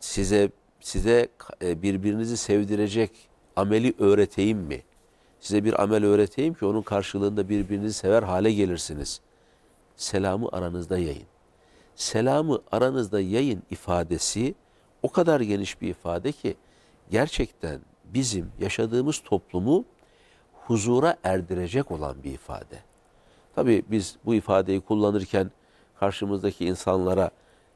size size e, birbirinizi sevdirecek ameli öğreteyim mi? Size bir amel öğreteyim ki onun karşılığında birbirinizi sever hale gelirsiniz. Selamı aranızda yayın. Selamı aranızda yayın ifadesi o kadar geniş bir ifade ki gerçekten bizim yaşadığımız toplumu huzura erdirecek olan bir ifade. Tabii biz bu ifadeyi kullanırken karşımızdaki insanlara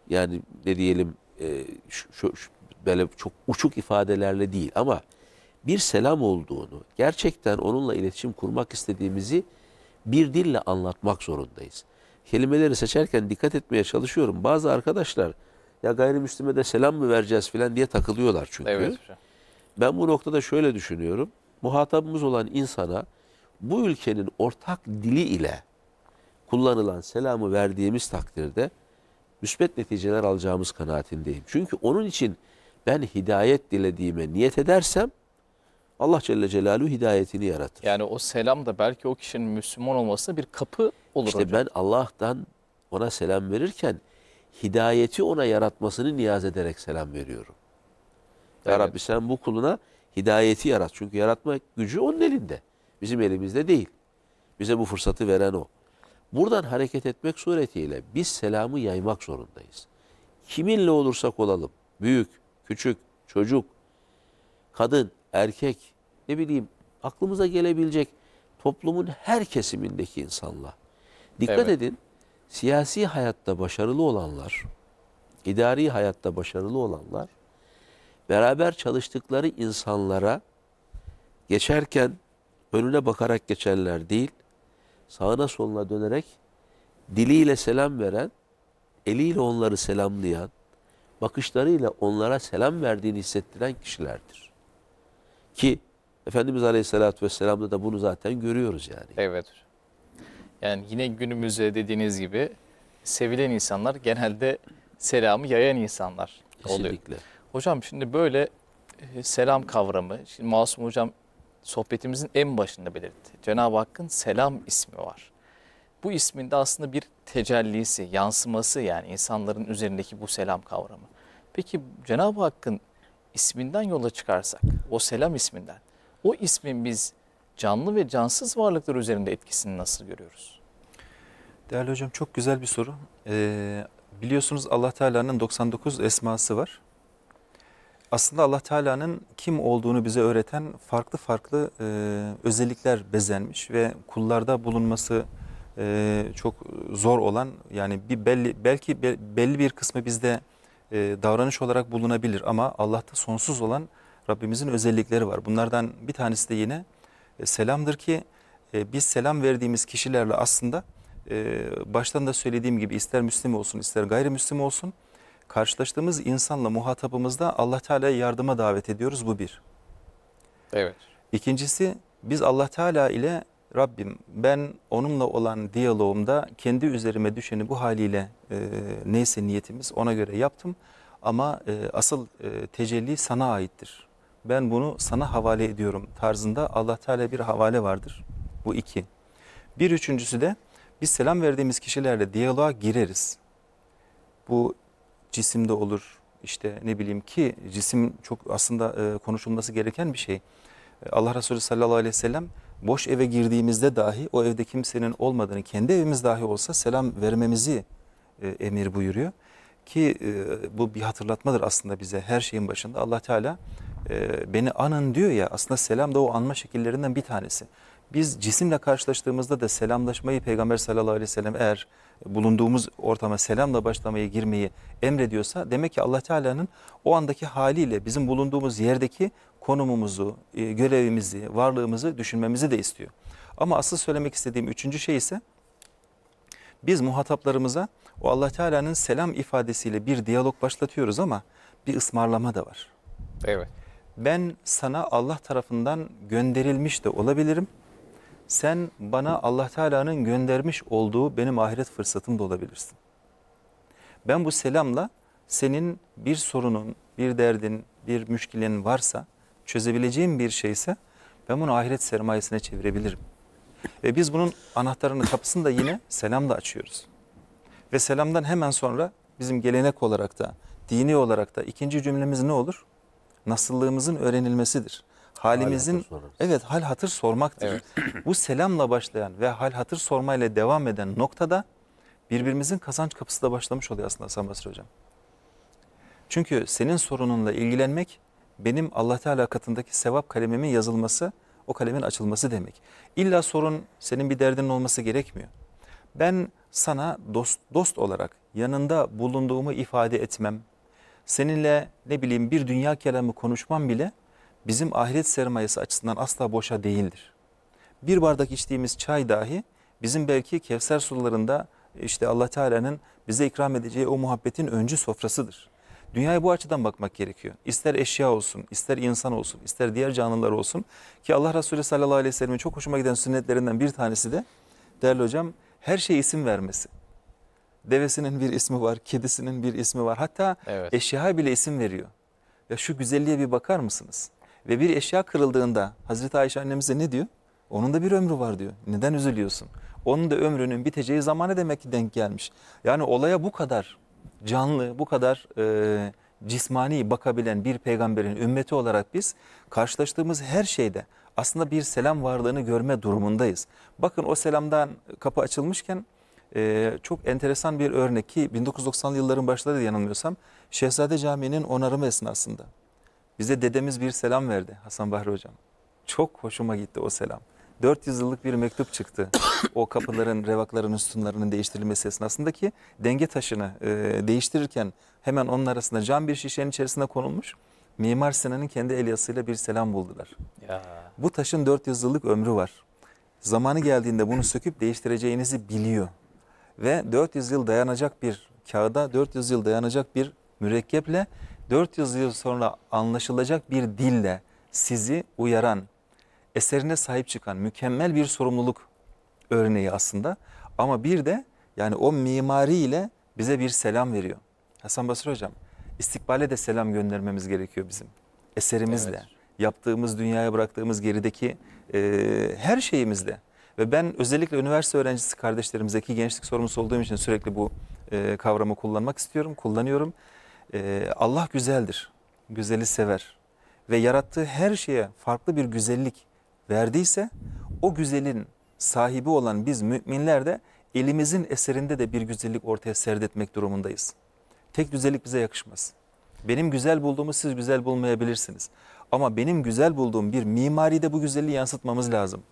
yani ne diyelim e, şu, şu, şu- böyle çok uçuk ifadelerle değil ama bir selam olduğunu, gerçekten onunla iletişim kurmak istediğimizi bir dille anlatmak zorundayız. Kelimeleri seçerken dikkat etmeye çalışıyorum. Bazı arkadaşlar ya gayrimüslime de selam mı vereceğiz falan diye takılıyorlar çünkü. Evet. Ben bu noktada şöyle düşünüyorum. Muhatabımız olan insana bu ülkenin ortak dili ile kullanılan selamı verdiğimiz takdirde müsbet neticeler alacağımız kanaatindeyim. Çünkü onun için ben hidayet dilediğime niyet edersem Allah Celle Celaluhu hidayetini yaratır. Yani o selam da belki o kişinin Müslüman olmasına bir kapı olur İşte hocam. ben Allah'tan ona selam verirken hidayeti ona yaratmasını niyaz ederek selam veriyorum. Ya Evet. Rabbi sen bu kuluna hidayeti yarat. Çünkü yaratma gücü onun elinde. Bizim elimizde değil. Bize bu fırsatı veren o. Buradan hareket etmek suretiyle biz selamı yaymak zorundayız. Kiminle olursak olalım. Büyük, küçük, çocuk, kadın, erkek, ne bileyim aklımıza gelebilecek toplumun her kesimindeki insanla. Dikkat Evet. edin, siyasi hayatta başarılı olanlar, idari hayatta başarılı olanlar, beraber çalıştıkları insanlara geçerken önüne bakarak geçerler değil, sağına soluna dönerek diliyle selam veren, eliyle onları selamlayan, bakışlarıyla onlara selam verdiğini hissettiren kişilerdir. Ki Efendimiz Aleyhisselatü Vesselam'da da bunu zaten görüyoruz yani. Evet. Yani yine günümüzde dediğiniz gibi sevilen insanlar genelde selamı yayan insanlar oluyor. Kesinlikle. Hocam şimdi böyle e, selam kavramı, şimdi Masum Hocam sohbetimizin en başında belirtti. Cenab-ı Hakk'ın selam ismi var. Bu isminde aslında bir tecellisi, yansıması yani insanların üzerindeki bu selam kavramı. Peki Cenab-ı Hakk'ın isminden yola çıkarsak, o selam isminden, o ismin biz canlı ve cansız varlıklar üzerinde etkisini nasıl görüyoruz? Değerli hocam çok güzel bir soru. Ee, biliyorsunuz Allah Teala'nın 99 esması var. Aslında Allah Teala'nın kim olduğunu bize öğreten farklı farklı e, özellikler bezenmiş ve kullarda bulunması e, çok zor olan yani bir belli belki be- belli bir kısmı bizde e, davranış olarak bulunabilir ama Allah'ta sonsuz olan Rabbimizin özellikleri var. Bunlardan bir tanesi de yine e, selamdır ki e, biz selam verdiğimiz kişilerle aslında e, baştan da söylediğim gibi ister Müslüm olsun ister gayrimüslim olsun karşılaştığımız insanla muhatabımızda Allah Teala'ya yardıma davet ediyoruz bu bir. Evet. İkincisi biz Allah Teala ile Rabbim ben onunla olan diyalogumda kendi üzerime düşeni bu haliyle e, neyse niyetimiz ona göre yaptım. Ama e, asıl e, tecelli sana aittir. Ben bunu sana havale ediyorum tarzında Allah Teala bir havale vardır. Bu iki. Bir üçüncüsü de biz selam verdiğimiz kişilerle diyaloğa gireriz. Bu cisimde olur işte ne bileyim ki cisim çok aslında e, konuşulması gereken bir şey. E, Allah Resulü sallallahu aleyhi ve sellem boş eve girdiğimizde dahi o evde kimsenin olmadığını kendi evimiz dahi olsa selam vermemizi e, emir buyuruyor. Ki e, bu bir hatırlatmadır aslında bize her şeyin başında Allah Teala e, beni anın diyor ya aslında selam da o anma şekillerinden bir tanesi. Biz cisimle karşılaştığımızda da selamlaşmayı Peygamber sallallahu aleyhi ve sellem eğer bulunduğumuz ortama selamla başlamayı girmeyi emrediyorsa demek ki Allah Teala'nın o andaki haliyle bizim bulunduğumuz yerdeki konumumuzu, e, görevimizi, varlığımızı düşünmemizi de istiyor. Ama asıl söylemek istediğim üçüncü şey ise biz muhataplarımıza o Allah Teala'nın selam ifadesiyle bir diyalog başlatıyoruz ama bir ısmarlama da var. Evet. Ben sana Allah tarafından gönderilmiş de olabilirim. Sen bana Allah Teala'nın göndermiş olduğu benim ahiret fırsatım da olabilirsin. Ben bu selamla senin bir sorunun, bir derdin, bir müşkilin varsa, çözebileceğim bir şeyse ben bunu ahiret sermayesine çevirebilirim. Ve biz bunun anahtarını, kapısını da yine selamla açıyoruz. Ve selamdan hemen sonra bizim gelenek olarak da, dini olarak da ikinci cümlemiz ne olur? Nasıllığımızın öğrenilmesidir. Halimizin sorarız. evet hal hatır sormaktır. Bu selamla başlayan ve hal hatır sormayla devam eden noktada birbirimizin kazanç kapısı da başlamış oluyor aslında Hasan Basri Hocam. Çünkü senin sorununla ilgilenmek benim Allah Teala katındaki sevap kalemimin yazılması, o kalemin açılması demek. İlla sorun senin bir derdinin olması gerekmiyor. Ben sana dost, dost olarak yanında bulunduğumu ifade etmem, seninle ne bileyim bir dünya kelamı konuşmam bile bizim ahiret sermayesi açısından asla boşa değildir. Bir bardak içtiğimiz çay dahi bizim belki Kevser sularında işte Allah Teala'nın bize ikram edeceği o muhabbetin öncü sofrasıdır. Dünyaya bu açıdan bakmak gerekiyor. İster eşya olsun, ister insan olsun, ister diğer canlılar olsun. Ki Allah Resulü sallallahu aleyhi ve sellem'in çok hoşuma giden sünnetlerinden bir tanesi de değerli hocam her şeye isim vermesi. Devesinin bir ismi var, kedisinin bir ismi var. Hatta Evet. eşyaya bile isim veriyor. Ya şu güzelliğe bir bakar mısınız? Ve bir eşya kırıldığında Hazreti Ayşe annemize ne diyor? Onun da bir ömrü var diyor. Neden üzülüyorsun? Onun da ömrünün biteceği zamana demek ki denk gelmiş. Yani olaya bu kadar canlı, bu kadar e, cismani bakabilen bir peygamberin ümmeti olarak biz karşılaştığımız her şeyde aslında bir selam varlığını görme durumundayız. Bakın o selamdan kapı açılmışken e, çok enteresan bir örnek ki 1990'lı yılların başları yanılmıyorsam Şehzade Camii'nin onarımı esnasında bize dedemiz bir selam verdi Hasan Bahri Hocam. Çok hoşuma gitti o selam. 400 yıllık bir mektup çıktı. O kapıların, revakların, sütunlarının değiştirilmesi esnasında ki denge taşını e, değiştirirken hemen onun arasında cam bir şişenin içerisine konulmuş. Mimar Sinan'ın kendi el yazısıyla bir selam buldular. Ya. Bu taşın 400 yıllık ömrü var. Zamanı geldiğinde bunu söküp değiştireceğinizi biliyor. Ve 400 yıl dayanacak bir kağıda 400 yıl dayanacak bir mürekkeple 400 yıl sonra anlaşılacak bir dille sizi uyaran, eserine sahip çıkan mükemmel bir sorumluluk örneği aslında. Ama bir de yani o mimariyle bize bir selam veriyor. Hasan Basri Hocam, istikbale de selam göndermemiz gerekiyor bizim. Eserimizle, Evet. yaptığımız, dünyaya bıraktığımız gerideki e, her şeyimizle. Ve ben özellikle üniversite öğrencisi kardeşlerimizdeki gençlik sorumlusu olduğum için sürekli bu e, kavramı kullanmak istiyorum, kullanıyorum. E, Allah güzeldir, güzeli sever ve yarattığı her şeye farklı bir güzellik verdiyse o güzelin sahibi olan biz müminler de elimizin eserinde de bir güzellik ortaya serdetmek durumundayız. Tek güzellik bize yakışmaz. Benim güzel bulduğumu siz güzel bulmayabilirsiniz. Ama benim güzel bulduğum bir mimaride bu güzelliği yansıtmamız lazım.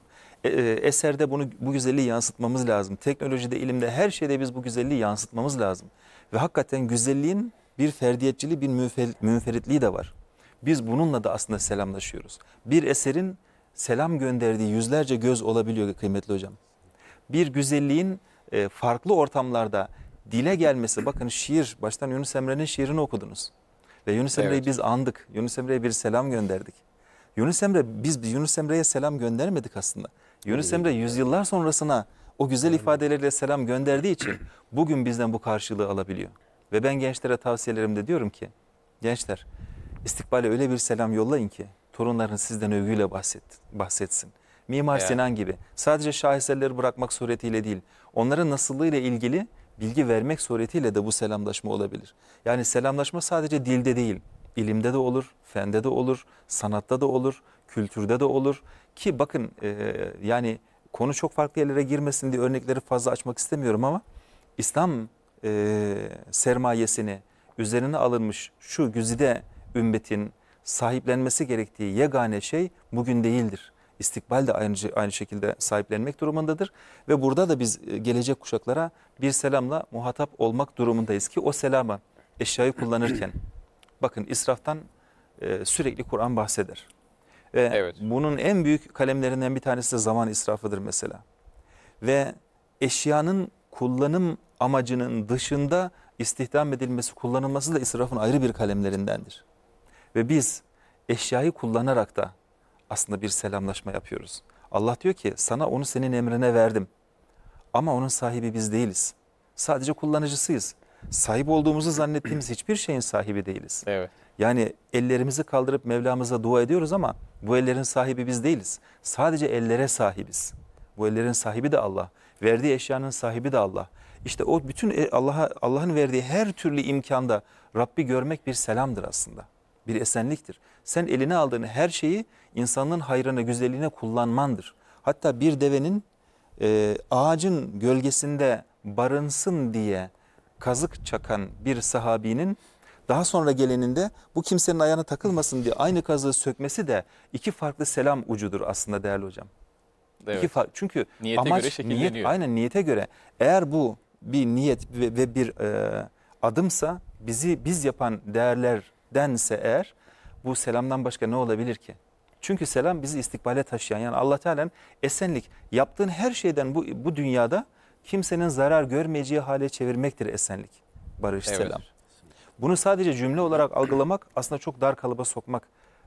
E, e, eserde bunu bu güzelliği yansıtmamız lazım. Teknolojide, ilimde, her şeyde biz bu güzelliği yansıtmamız lazım. Ve hakikaten güzelliğin bir ferdiyetçiliği, bir münfer- münferitliği de var. Biz bununla da aslında selamlaşıyoruz. Bir eserin selam gönderdiği yüzlerce göz olabiliyor kıymetli hocam. Bir güzelliğin e, farklı ortamlarda dile gelmesi, bakın şiir, baştan Yunus Emre'nin şiirini okudunuz. Ve Yunus Emre'yi Evet. biz andık. Yunus Emre'ye bir selam gönderdik. Yunus Emre, biz biz Yunus Emre'ye selam göndermedik aslında. Yunus Emre yüzyıllar sonrasına o güzel ifadeleriyle selam gönderdiği için bugün bizden bu karşılığı alabiliyor. Ve ben gençlere tavsiyelerimde diyorum ki, gençler istikbale öyle bir selam yollayın ki torunların sizden övgüyle bahset, bahsetsin. Mimar Yani. Sinan gibi sadece şaheserleri bırakmak suretiyle değil, onların nasıllığıyla ilgili bilgi vermek suretiyle de bu selamlaşma olabilir. Yani selamlaşma sadece dilde değil, ilimde de olur, fende de olur, sanatta da olur, kültürde de olur. Ki bakın e, yani konu çok farklı yerlere girmesin diye örnekleri fazla açmak istemiyorum ama İslam e, sermayesini üzerine alınmış şu güzide ümmetin sahiplenmesi gerektiği yegane şey bugün değildir. İstikbal de aynı, aynı şekilde sahiplenmek durumundadır. Ve burada da biz e, gelecek kuşaklara bir selamla muhatap olmak durumundayız ki o selama eşyayı kullanırken bakın israftan e, sürekli Kur'an bahseder. Ve Evet. bunun en büyük kalemlerinden bir tanesi de zaman israfıdır mesela. Ve eşyanın kullanım amacının dışında istihdam edilmesi, kullanılması da israfın ayrı bir kalemlerindendir. Ve biz eşyayı kullanarak da aslında bir selamlaşma yapıyoruz. Allah diyor ki sana onu senin emrine verdim. Ama onun sahibi biz değiliz. Sadece kullanıcısıyız. Sahip olduğumuzu zannettiğimiz hiçbir şeyin sahibi değiliz. Evet. Yani ellerimizi kaldırıp Mevlamıza dua ediyoruz ama bu ellerin sahibi biz değiliz. Sadece ellere sahibiz. Bu ellerin sahibi de Allah. Verdiği eşyanın sahibi de Allah. İşte o bütün e- Allah'a Allah'ın verdiği her türlü imkanda Rabbi görmek bir selamdır aslında. Bir esenliktir. Sen eline aldığın her şeyi insanlığın hayrına, güzelliğine kullanmandır. Hatta bir devenin e, ağacın gölgesinde barınsın diye kazık çakan bir sahabinin Daha sonra geleninde bu kimsenin ayağına takılmasın diye aynı kazığı sökmesi de iki farklı selam ucudur aslında değerli hocam. Evet. İki fa- çünkü Niyete amaç göre şekilleniyor. niyet aynen niyete göre. Eğer bu bir niyet ve, ve bir e, adımsa bizi biz yapan değerlerdense eğer bu selamdan başka ne olabilir ki? Çünkü selam bizi istikbale taşıyan yani Allah Teala'nın esenlik yaptığın her şeyden bu bu dünyada kimsenin zarar görmeyeceği hale çevirmektir esenlik. Barış Evet. selam. Bunu sadece cümle olarak algılamak aslında çok dar kalıba sokmak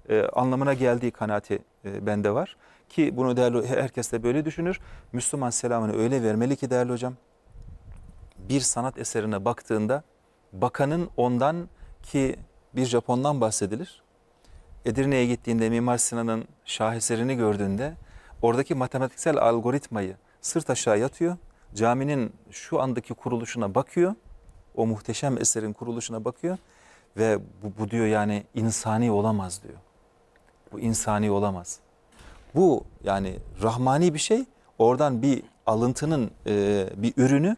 e, anlamına geldiği kanaati e, bende var. Ki bunu değerli herkes de böyle düşünür. Müslüman selamını öyle vermeli ki değerli hocam. Bir sanat eserine baktığında bakanın ondan ki bir Japon'dan bahsedilir. Edirne'ye gittiğinde Mimar Sinan'ın şaheserini gördüğünde oradaki matematiksel algoritmayı sırt aşağı yatıyor. Caminin şu andaki kuruluşuna bakıyor. O muhteşem eserin kuruluşuna bakıyor ve bu, bu diyor yani insani olamaz diyor. Bu insani olamaz. Bu yani rahmani bir şey. Oradan bir alıntının e, bir ürünü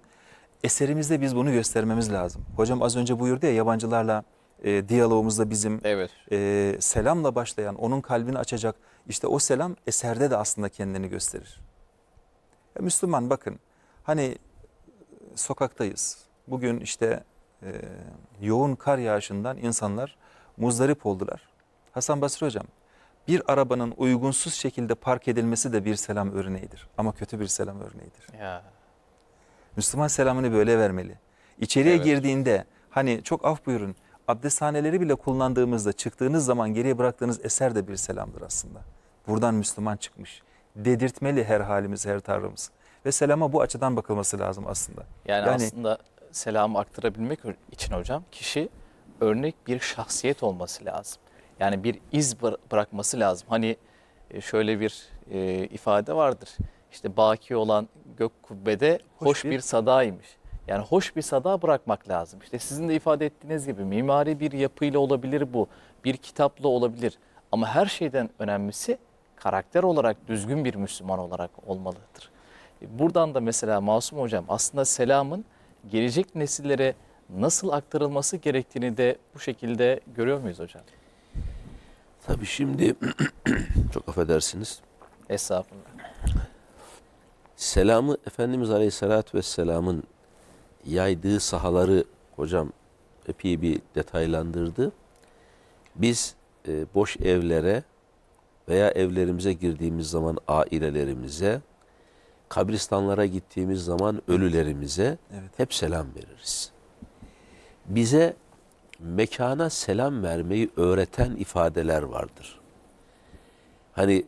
eserimizde biz bunu göstermemiz lazım. Hocam az önce buyurdu ya yabancılarla e, diyalogumuzda bizim Evet. e, selamla başlayan, onun kalbini açacak işte o selam eserde de aslında kendini gösterir. Ya Müslüman bakın hani e, sokaktayız. Bugün işte e, yoğun kar yağışından insanlar muzdarip oldular. Hasan Basri hocam bir arabanın uygunsuz şekilde park edilmesi de bir selam örneğidir. Ama kötü bir selam örneğidir. Ya. Müslüman selamını böyle vermeli. İçeriye Evet. girdiğinde hani çok af buyurun abdesthaneleri bile kullandığımızda çıktığınız zaman geriye bıraktığınız eser de bir selamdır aslında. Buradan Müslüman çıkmış. Dedirtmeli her halimiz, her tavrımız. Ve selama bu açıdan bakılması lazım aslında. Yani, Yani- aslında selamı aktarabilmek için hocam kişi örnek bir şahsiyet olması lazım. Yani bir iz bıra- bırakması lazım. Hani e, şöyle bir e, ifade vardır. İşte baki olan gök kubbede Hoş hoş, bir- bir, sadaymış. Yani hoş bir sada bırakmak lazım. İşte sizin de ifade ettiğiniz gibi mimari bir yapıyla olabilir bu. Bir kitapla olabilir. Ama her şeyden önemlisi karakter olarak düzgün bir Müslüman olarak olmalıdır. E, Buradan da mesela Masum Hocam aslında selamın gelecek nesillere nasıl aktarılması gerektiğini de bu şekilde görüyor muyuz hocam? Tabii şimdi çok affedersiniz. Estağfurullah. Selamı Efendimiz Aleyhisselatü Vesselam'ın yaydığı sahaları hocam epey bir detaylandırdı. Biz e, boş evlere veya evlerimize girdiğimiz zaman ailelerimize, kabristanlara gittiğimiz zaman ölülerimize Evet. hep selam veririz. Bize mekana selam vermeyi öğreten ifadeler vardır. Hani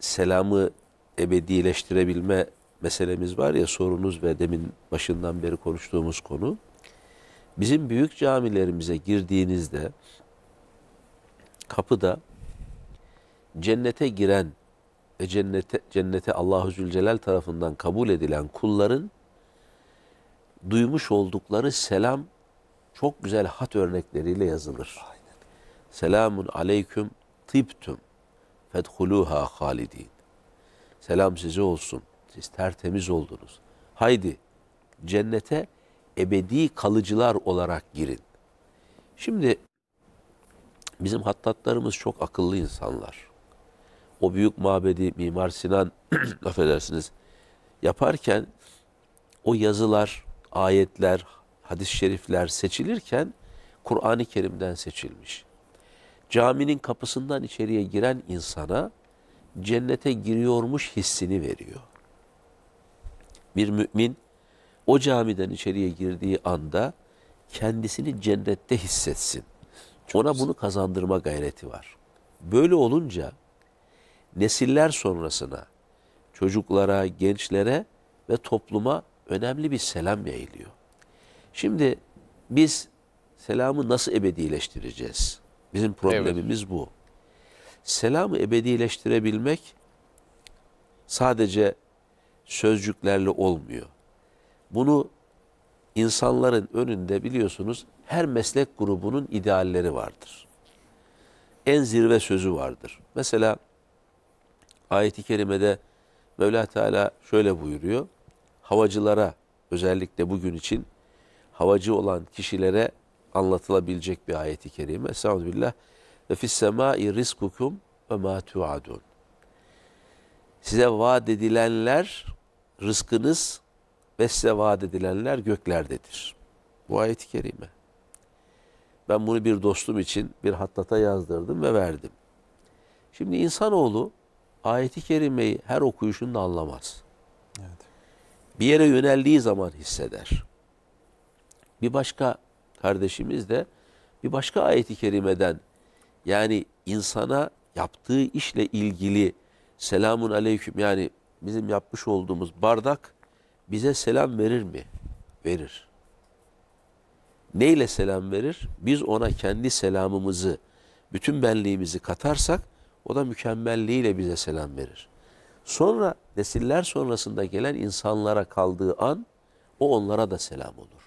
selamı ebedileştirebilme meselemiz var ya sorunuz ve demin başından beri konuştuğumuz konu. Bizim büyük camilerimize girdiğinizde kapıda cennete giren ve cennete, cennete Allahu Zülcelal tarafından kabul edilen kulların duymuş oldukları selam çok güzel hat örnekleriyle yazılır. Selamun aleyküm tibtüm fedhuluha halidin. Selam size olsun. Siz tertemiz oldunuz. Haydi cennete ebedi kalıcılar olarak girin. Şimdi bizim hattatlarımız çok akıllı insanlar. O büyük mabedi Mimar Sinan affedersiniz yaparken o yazılar, ayetler, hadis-i şerifler seçilirken Kur'an-ı Kerim'den seçilmiş. Caminin kapısından içeriye giren insana cennete giriyormuş hissini veriyor. Bir mümin o camiden içeriye girdiği anda kendisini cennette hissetsin. Ona bunu kazandırma gayreti var. Böyle olunca nesiller sonrasına, çocuklara, gençlere ve topluma önemli bir selam yayılıyor. Şimdi biz selamı nasıl ebedileştireceğiz? Bizim problemimiz bu. Selamı ebedileştirebilmek sadece sözcüklerle olmuyor. Bunu insanların önünde biliyorsunuz her meslek grubunun idealleri vardır. En zirve sözü vardır. Mesela ayet-i kerimede Mevla Teala şöyle buyuruyor. Havacılara özellikle bugün için havacı olan kişilere anlatılabilecek bir ayeti kerime. Estağfirullah. Ve fis semai rizkukum ve ma tuadun. Size vaat edilenler rızkınız ve size vaat edilenler göklerdedir. Bu ayeti kerime. Ben bunu bir dostum için bir hattata yazdırdım ve verdim. Şimdi insanoğlu ayeti kerimeyi her okuyuşunda anlamaz. Evet. Bir yere yöneldiği zaman hisseder. Bir başka kardeşimiz de bir başka ayeti kerimeden yani insana yaptığı işle ilgili selamun aleyküm yani bizim yapmış olduğumuz bardak bize selam verir mi? Verir. Neyle selam verir? Biz ona kendi selamımızı, bütün benliğimizi katarsak o da mükemmelliğiyle bize selam verir. Sonra nesiller sonrasında gelen insanlara kaldığı an o onlara da selam olur.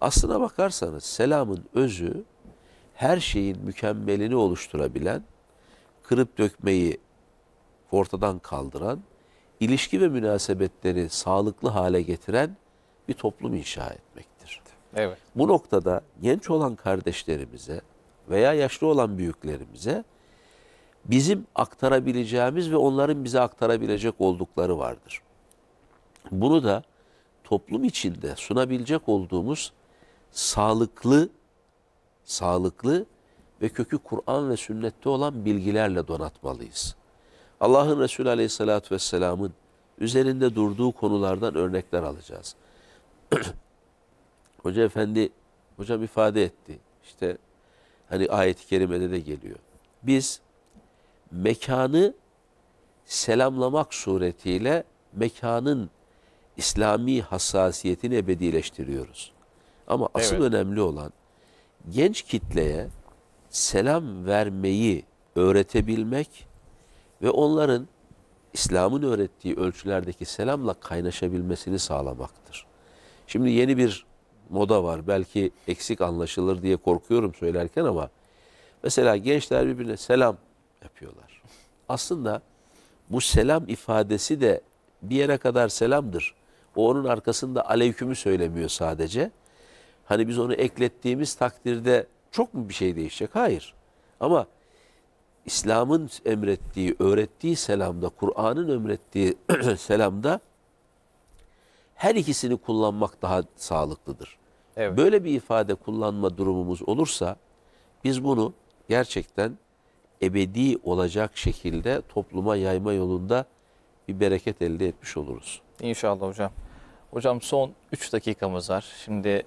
Aslına bakarsanız selamın özü her şeyin mükemmelini oluşturabilen, kırıp dökmeyi ortadan kaldıran, ilişki ve münasebetleri sağlıklı hale getiren bir toplum inşa etmektir. Evet. Bu noktada genç olan kardeşlerimize veya yaşlı olan büyüklerimize bizim aktarabileceğimiz ve onların bize aktarabilecek oldukları vardır. Bunu da toplum içinde sunabilecek olduğumuz sağlıklı, sağlıklı ve kökü Kur'an ve sünnette olan bilgilerle donatmalıyız. Allah'ın Resulü Aleyhisselatü Vesselam'ın üzerinde durduğu konulardan örnekler alacağız. Hoca Efendi, hocam ifade etti. İşte hani ayet-i kerimede de geliyor. Biz mekanı selamlamak suretiyle mekanın İslami hassasiyetini ebedileştiriyoruz. Ama asıl Evet. önemli olan genç kitleye selam vermeyi öğretebilmek ve onların İslam'ın öğrettiği ölçülerdeki selamla kaynaşabilmesini sağlamaktır. Şimdi yeni bir moda var. Belki eksik anlaşılır diye korkuyorum söylerken ama mesela gençler birbirine selam yapıyorlar. Aslında bu selam ifadesi de bir yere kadar selamdır. O onun arkasında aleykümü söylemiyor sadece. Hani biz onu eklettiğimiz takdirde çok mu bir şey değişecek? Hayır. Ama İslam'ın emrettiği, öğrettiği selamda, Kur'an'ın emrettiği selamda her ikisini kullanmak daha sağlıklıdır. Evet. Böyle bir ifade kullanma durumumuz olursa biz bunu gerçekten ebedi olacak şekilde topluma yayma yolunda bir bereket elde etmiş oluruz. İnşallah hocam. Hocam son 3 dakikamız var. Şimdi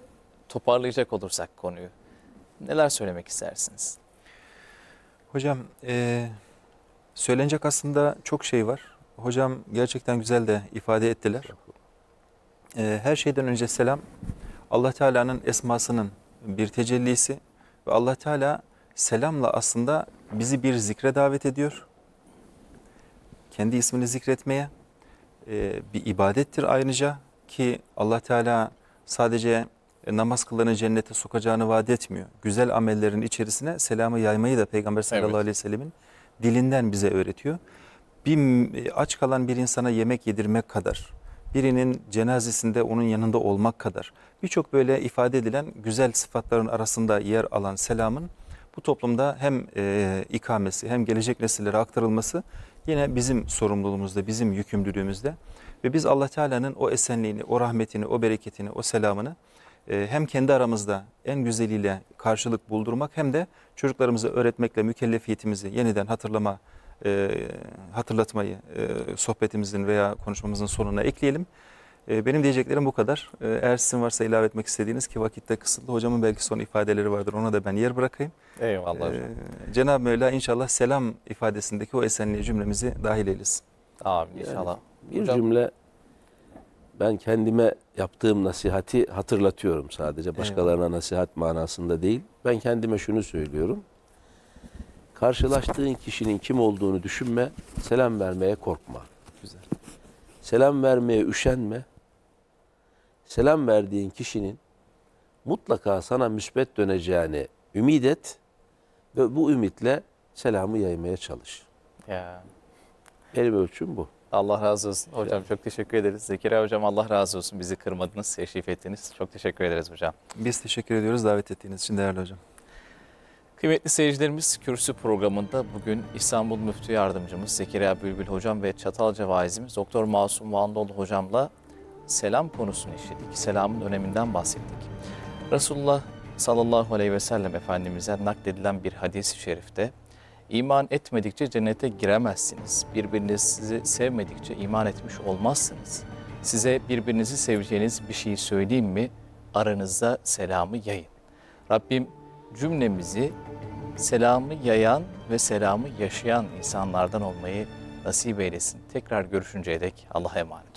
toparlayacak olursak konuyu. Neler söylemek istersiniz? Hocam e, söylenecek aslında çok şey var. Hocam gerçekten güzel de ifade ettiler. E, her şeyden önce selam Allah Teala'nın esmasının bir tecellisi ve Allah Teala selamla aslında bizi bir zikre davet ediyor. Kendi ismini zikretmeye e, bir ibadettir ayrıca ki Allah Teala sadece e, namaz kılanı cennete sokacağını vaat etmiyor. Güzel amellerin içerisine selamı yaymayı da Peygamber sallallahu Evet. aleyhi ve sellemin dilinden bize öğretiyor. Bir e, aç kalan bir insana yemek yedirmek kadar, birinin cenazesinde onun yanında olmak kadar birçok böyle ifade edilen güzel sıfatların arasında yer alan selamın bu toplumda hem e, ikamesi hem gelecek nesillere aktarılması yine bizim sorumluluğumuzda, bizim yükümlülüğümüzde. Ve biz Allah Teala'nın o esenliğini, o rahmetini, o bereketini, o selamını hem kendi aramızda en güzeliyle karşılık buldurmak hem de çocuklarımıza öğretmekle mükellefiyetimizi yeniden hatırlama, e, hatırlatmayı e, sohbetimizin veya konuşmamızın sonuna ekleyelim. E, benim diyeceklerim bu kadar. E, eğer sizin varsa ilave etmek istediğiniz ki vakitte kısıtlı. Hocamın belki son ifadeleri vardır. Ona da ben yer bırakayım. Eyvallah. Ee, Cenab-ı Mevla inşallah selam ifadesindeki o esenliğe cümlemizi dahil eylesin. Amin inşallah. Bir Hocam- cümle ben kendime yaptığım nasihati hatırlatıyorum sadece. Başkalarına nasihat manasında değil. Ben kendime şunu söylüyorum. Karşılaştığın kişinin kim olduğunu düşünme, selam vermeye korkma. Güzel. Selam vermeye üşenme. Selam verdiğin kişinin mutlaka sana müsbet döneceğini ümit et ve bu ümitle selamı yaymaya çalış. Ya. Benim ölçüm bu. Allah razı olsun. Hocam çok teşekkür ederiz. Zekeriya Hocam Allah razı olsun. Bizi kırmadınız, teşrif ettiniz. Çok teşekkür ederiz hocam. Biz teşekkür ediyoruz davet ettiğiniz için değerli hocam. Kıymetli seyircilerimiz Kürsü programında bugün İstanbul Müftü Yardımcımız Zekeriya Bülbül Hocam ve Çatalca Vaizimiz Doktor Masum Vanlıoğlu Hocam'la selam konusunu işledik. Selamın öneminden bahsettik. Resulullah sallallahu aleyhi ve sellem Efendimiz'e nakledilen bir hadis-i şerifte iman etmedikçe cennete giremezsiniz. Birbirinizi sevmedikçe iman etmiş olmazsınız. Size birbirinizi seveceğiniz bir şey söyleyeyim mi? Aranızda selamı yayın. Rabbim cümlemizi selamı yayan ve selamı yaşayan insanlardan olmayı nasip eylesin. Tekrar görüşünceye dek Allah'a emanet.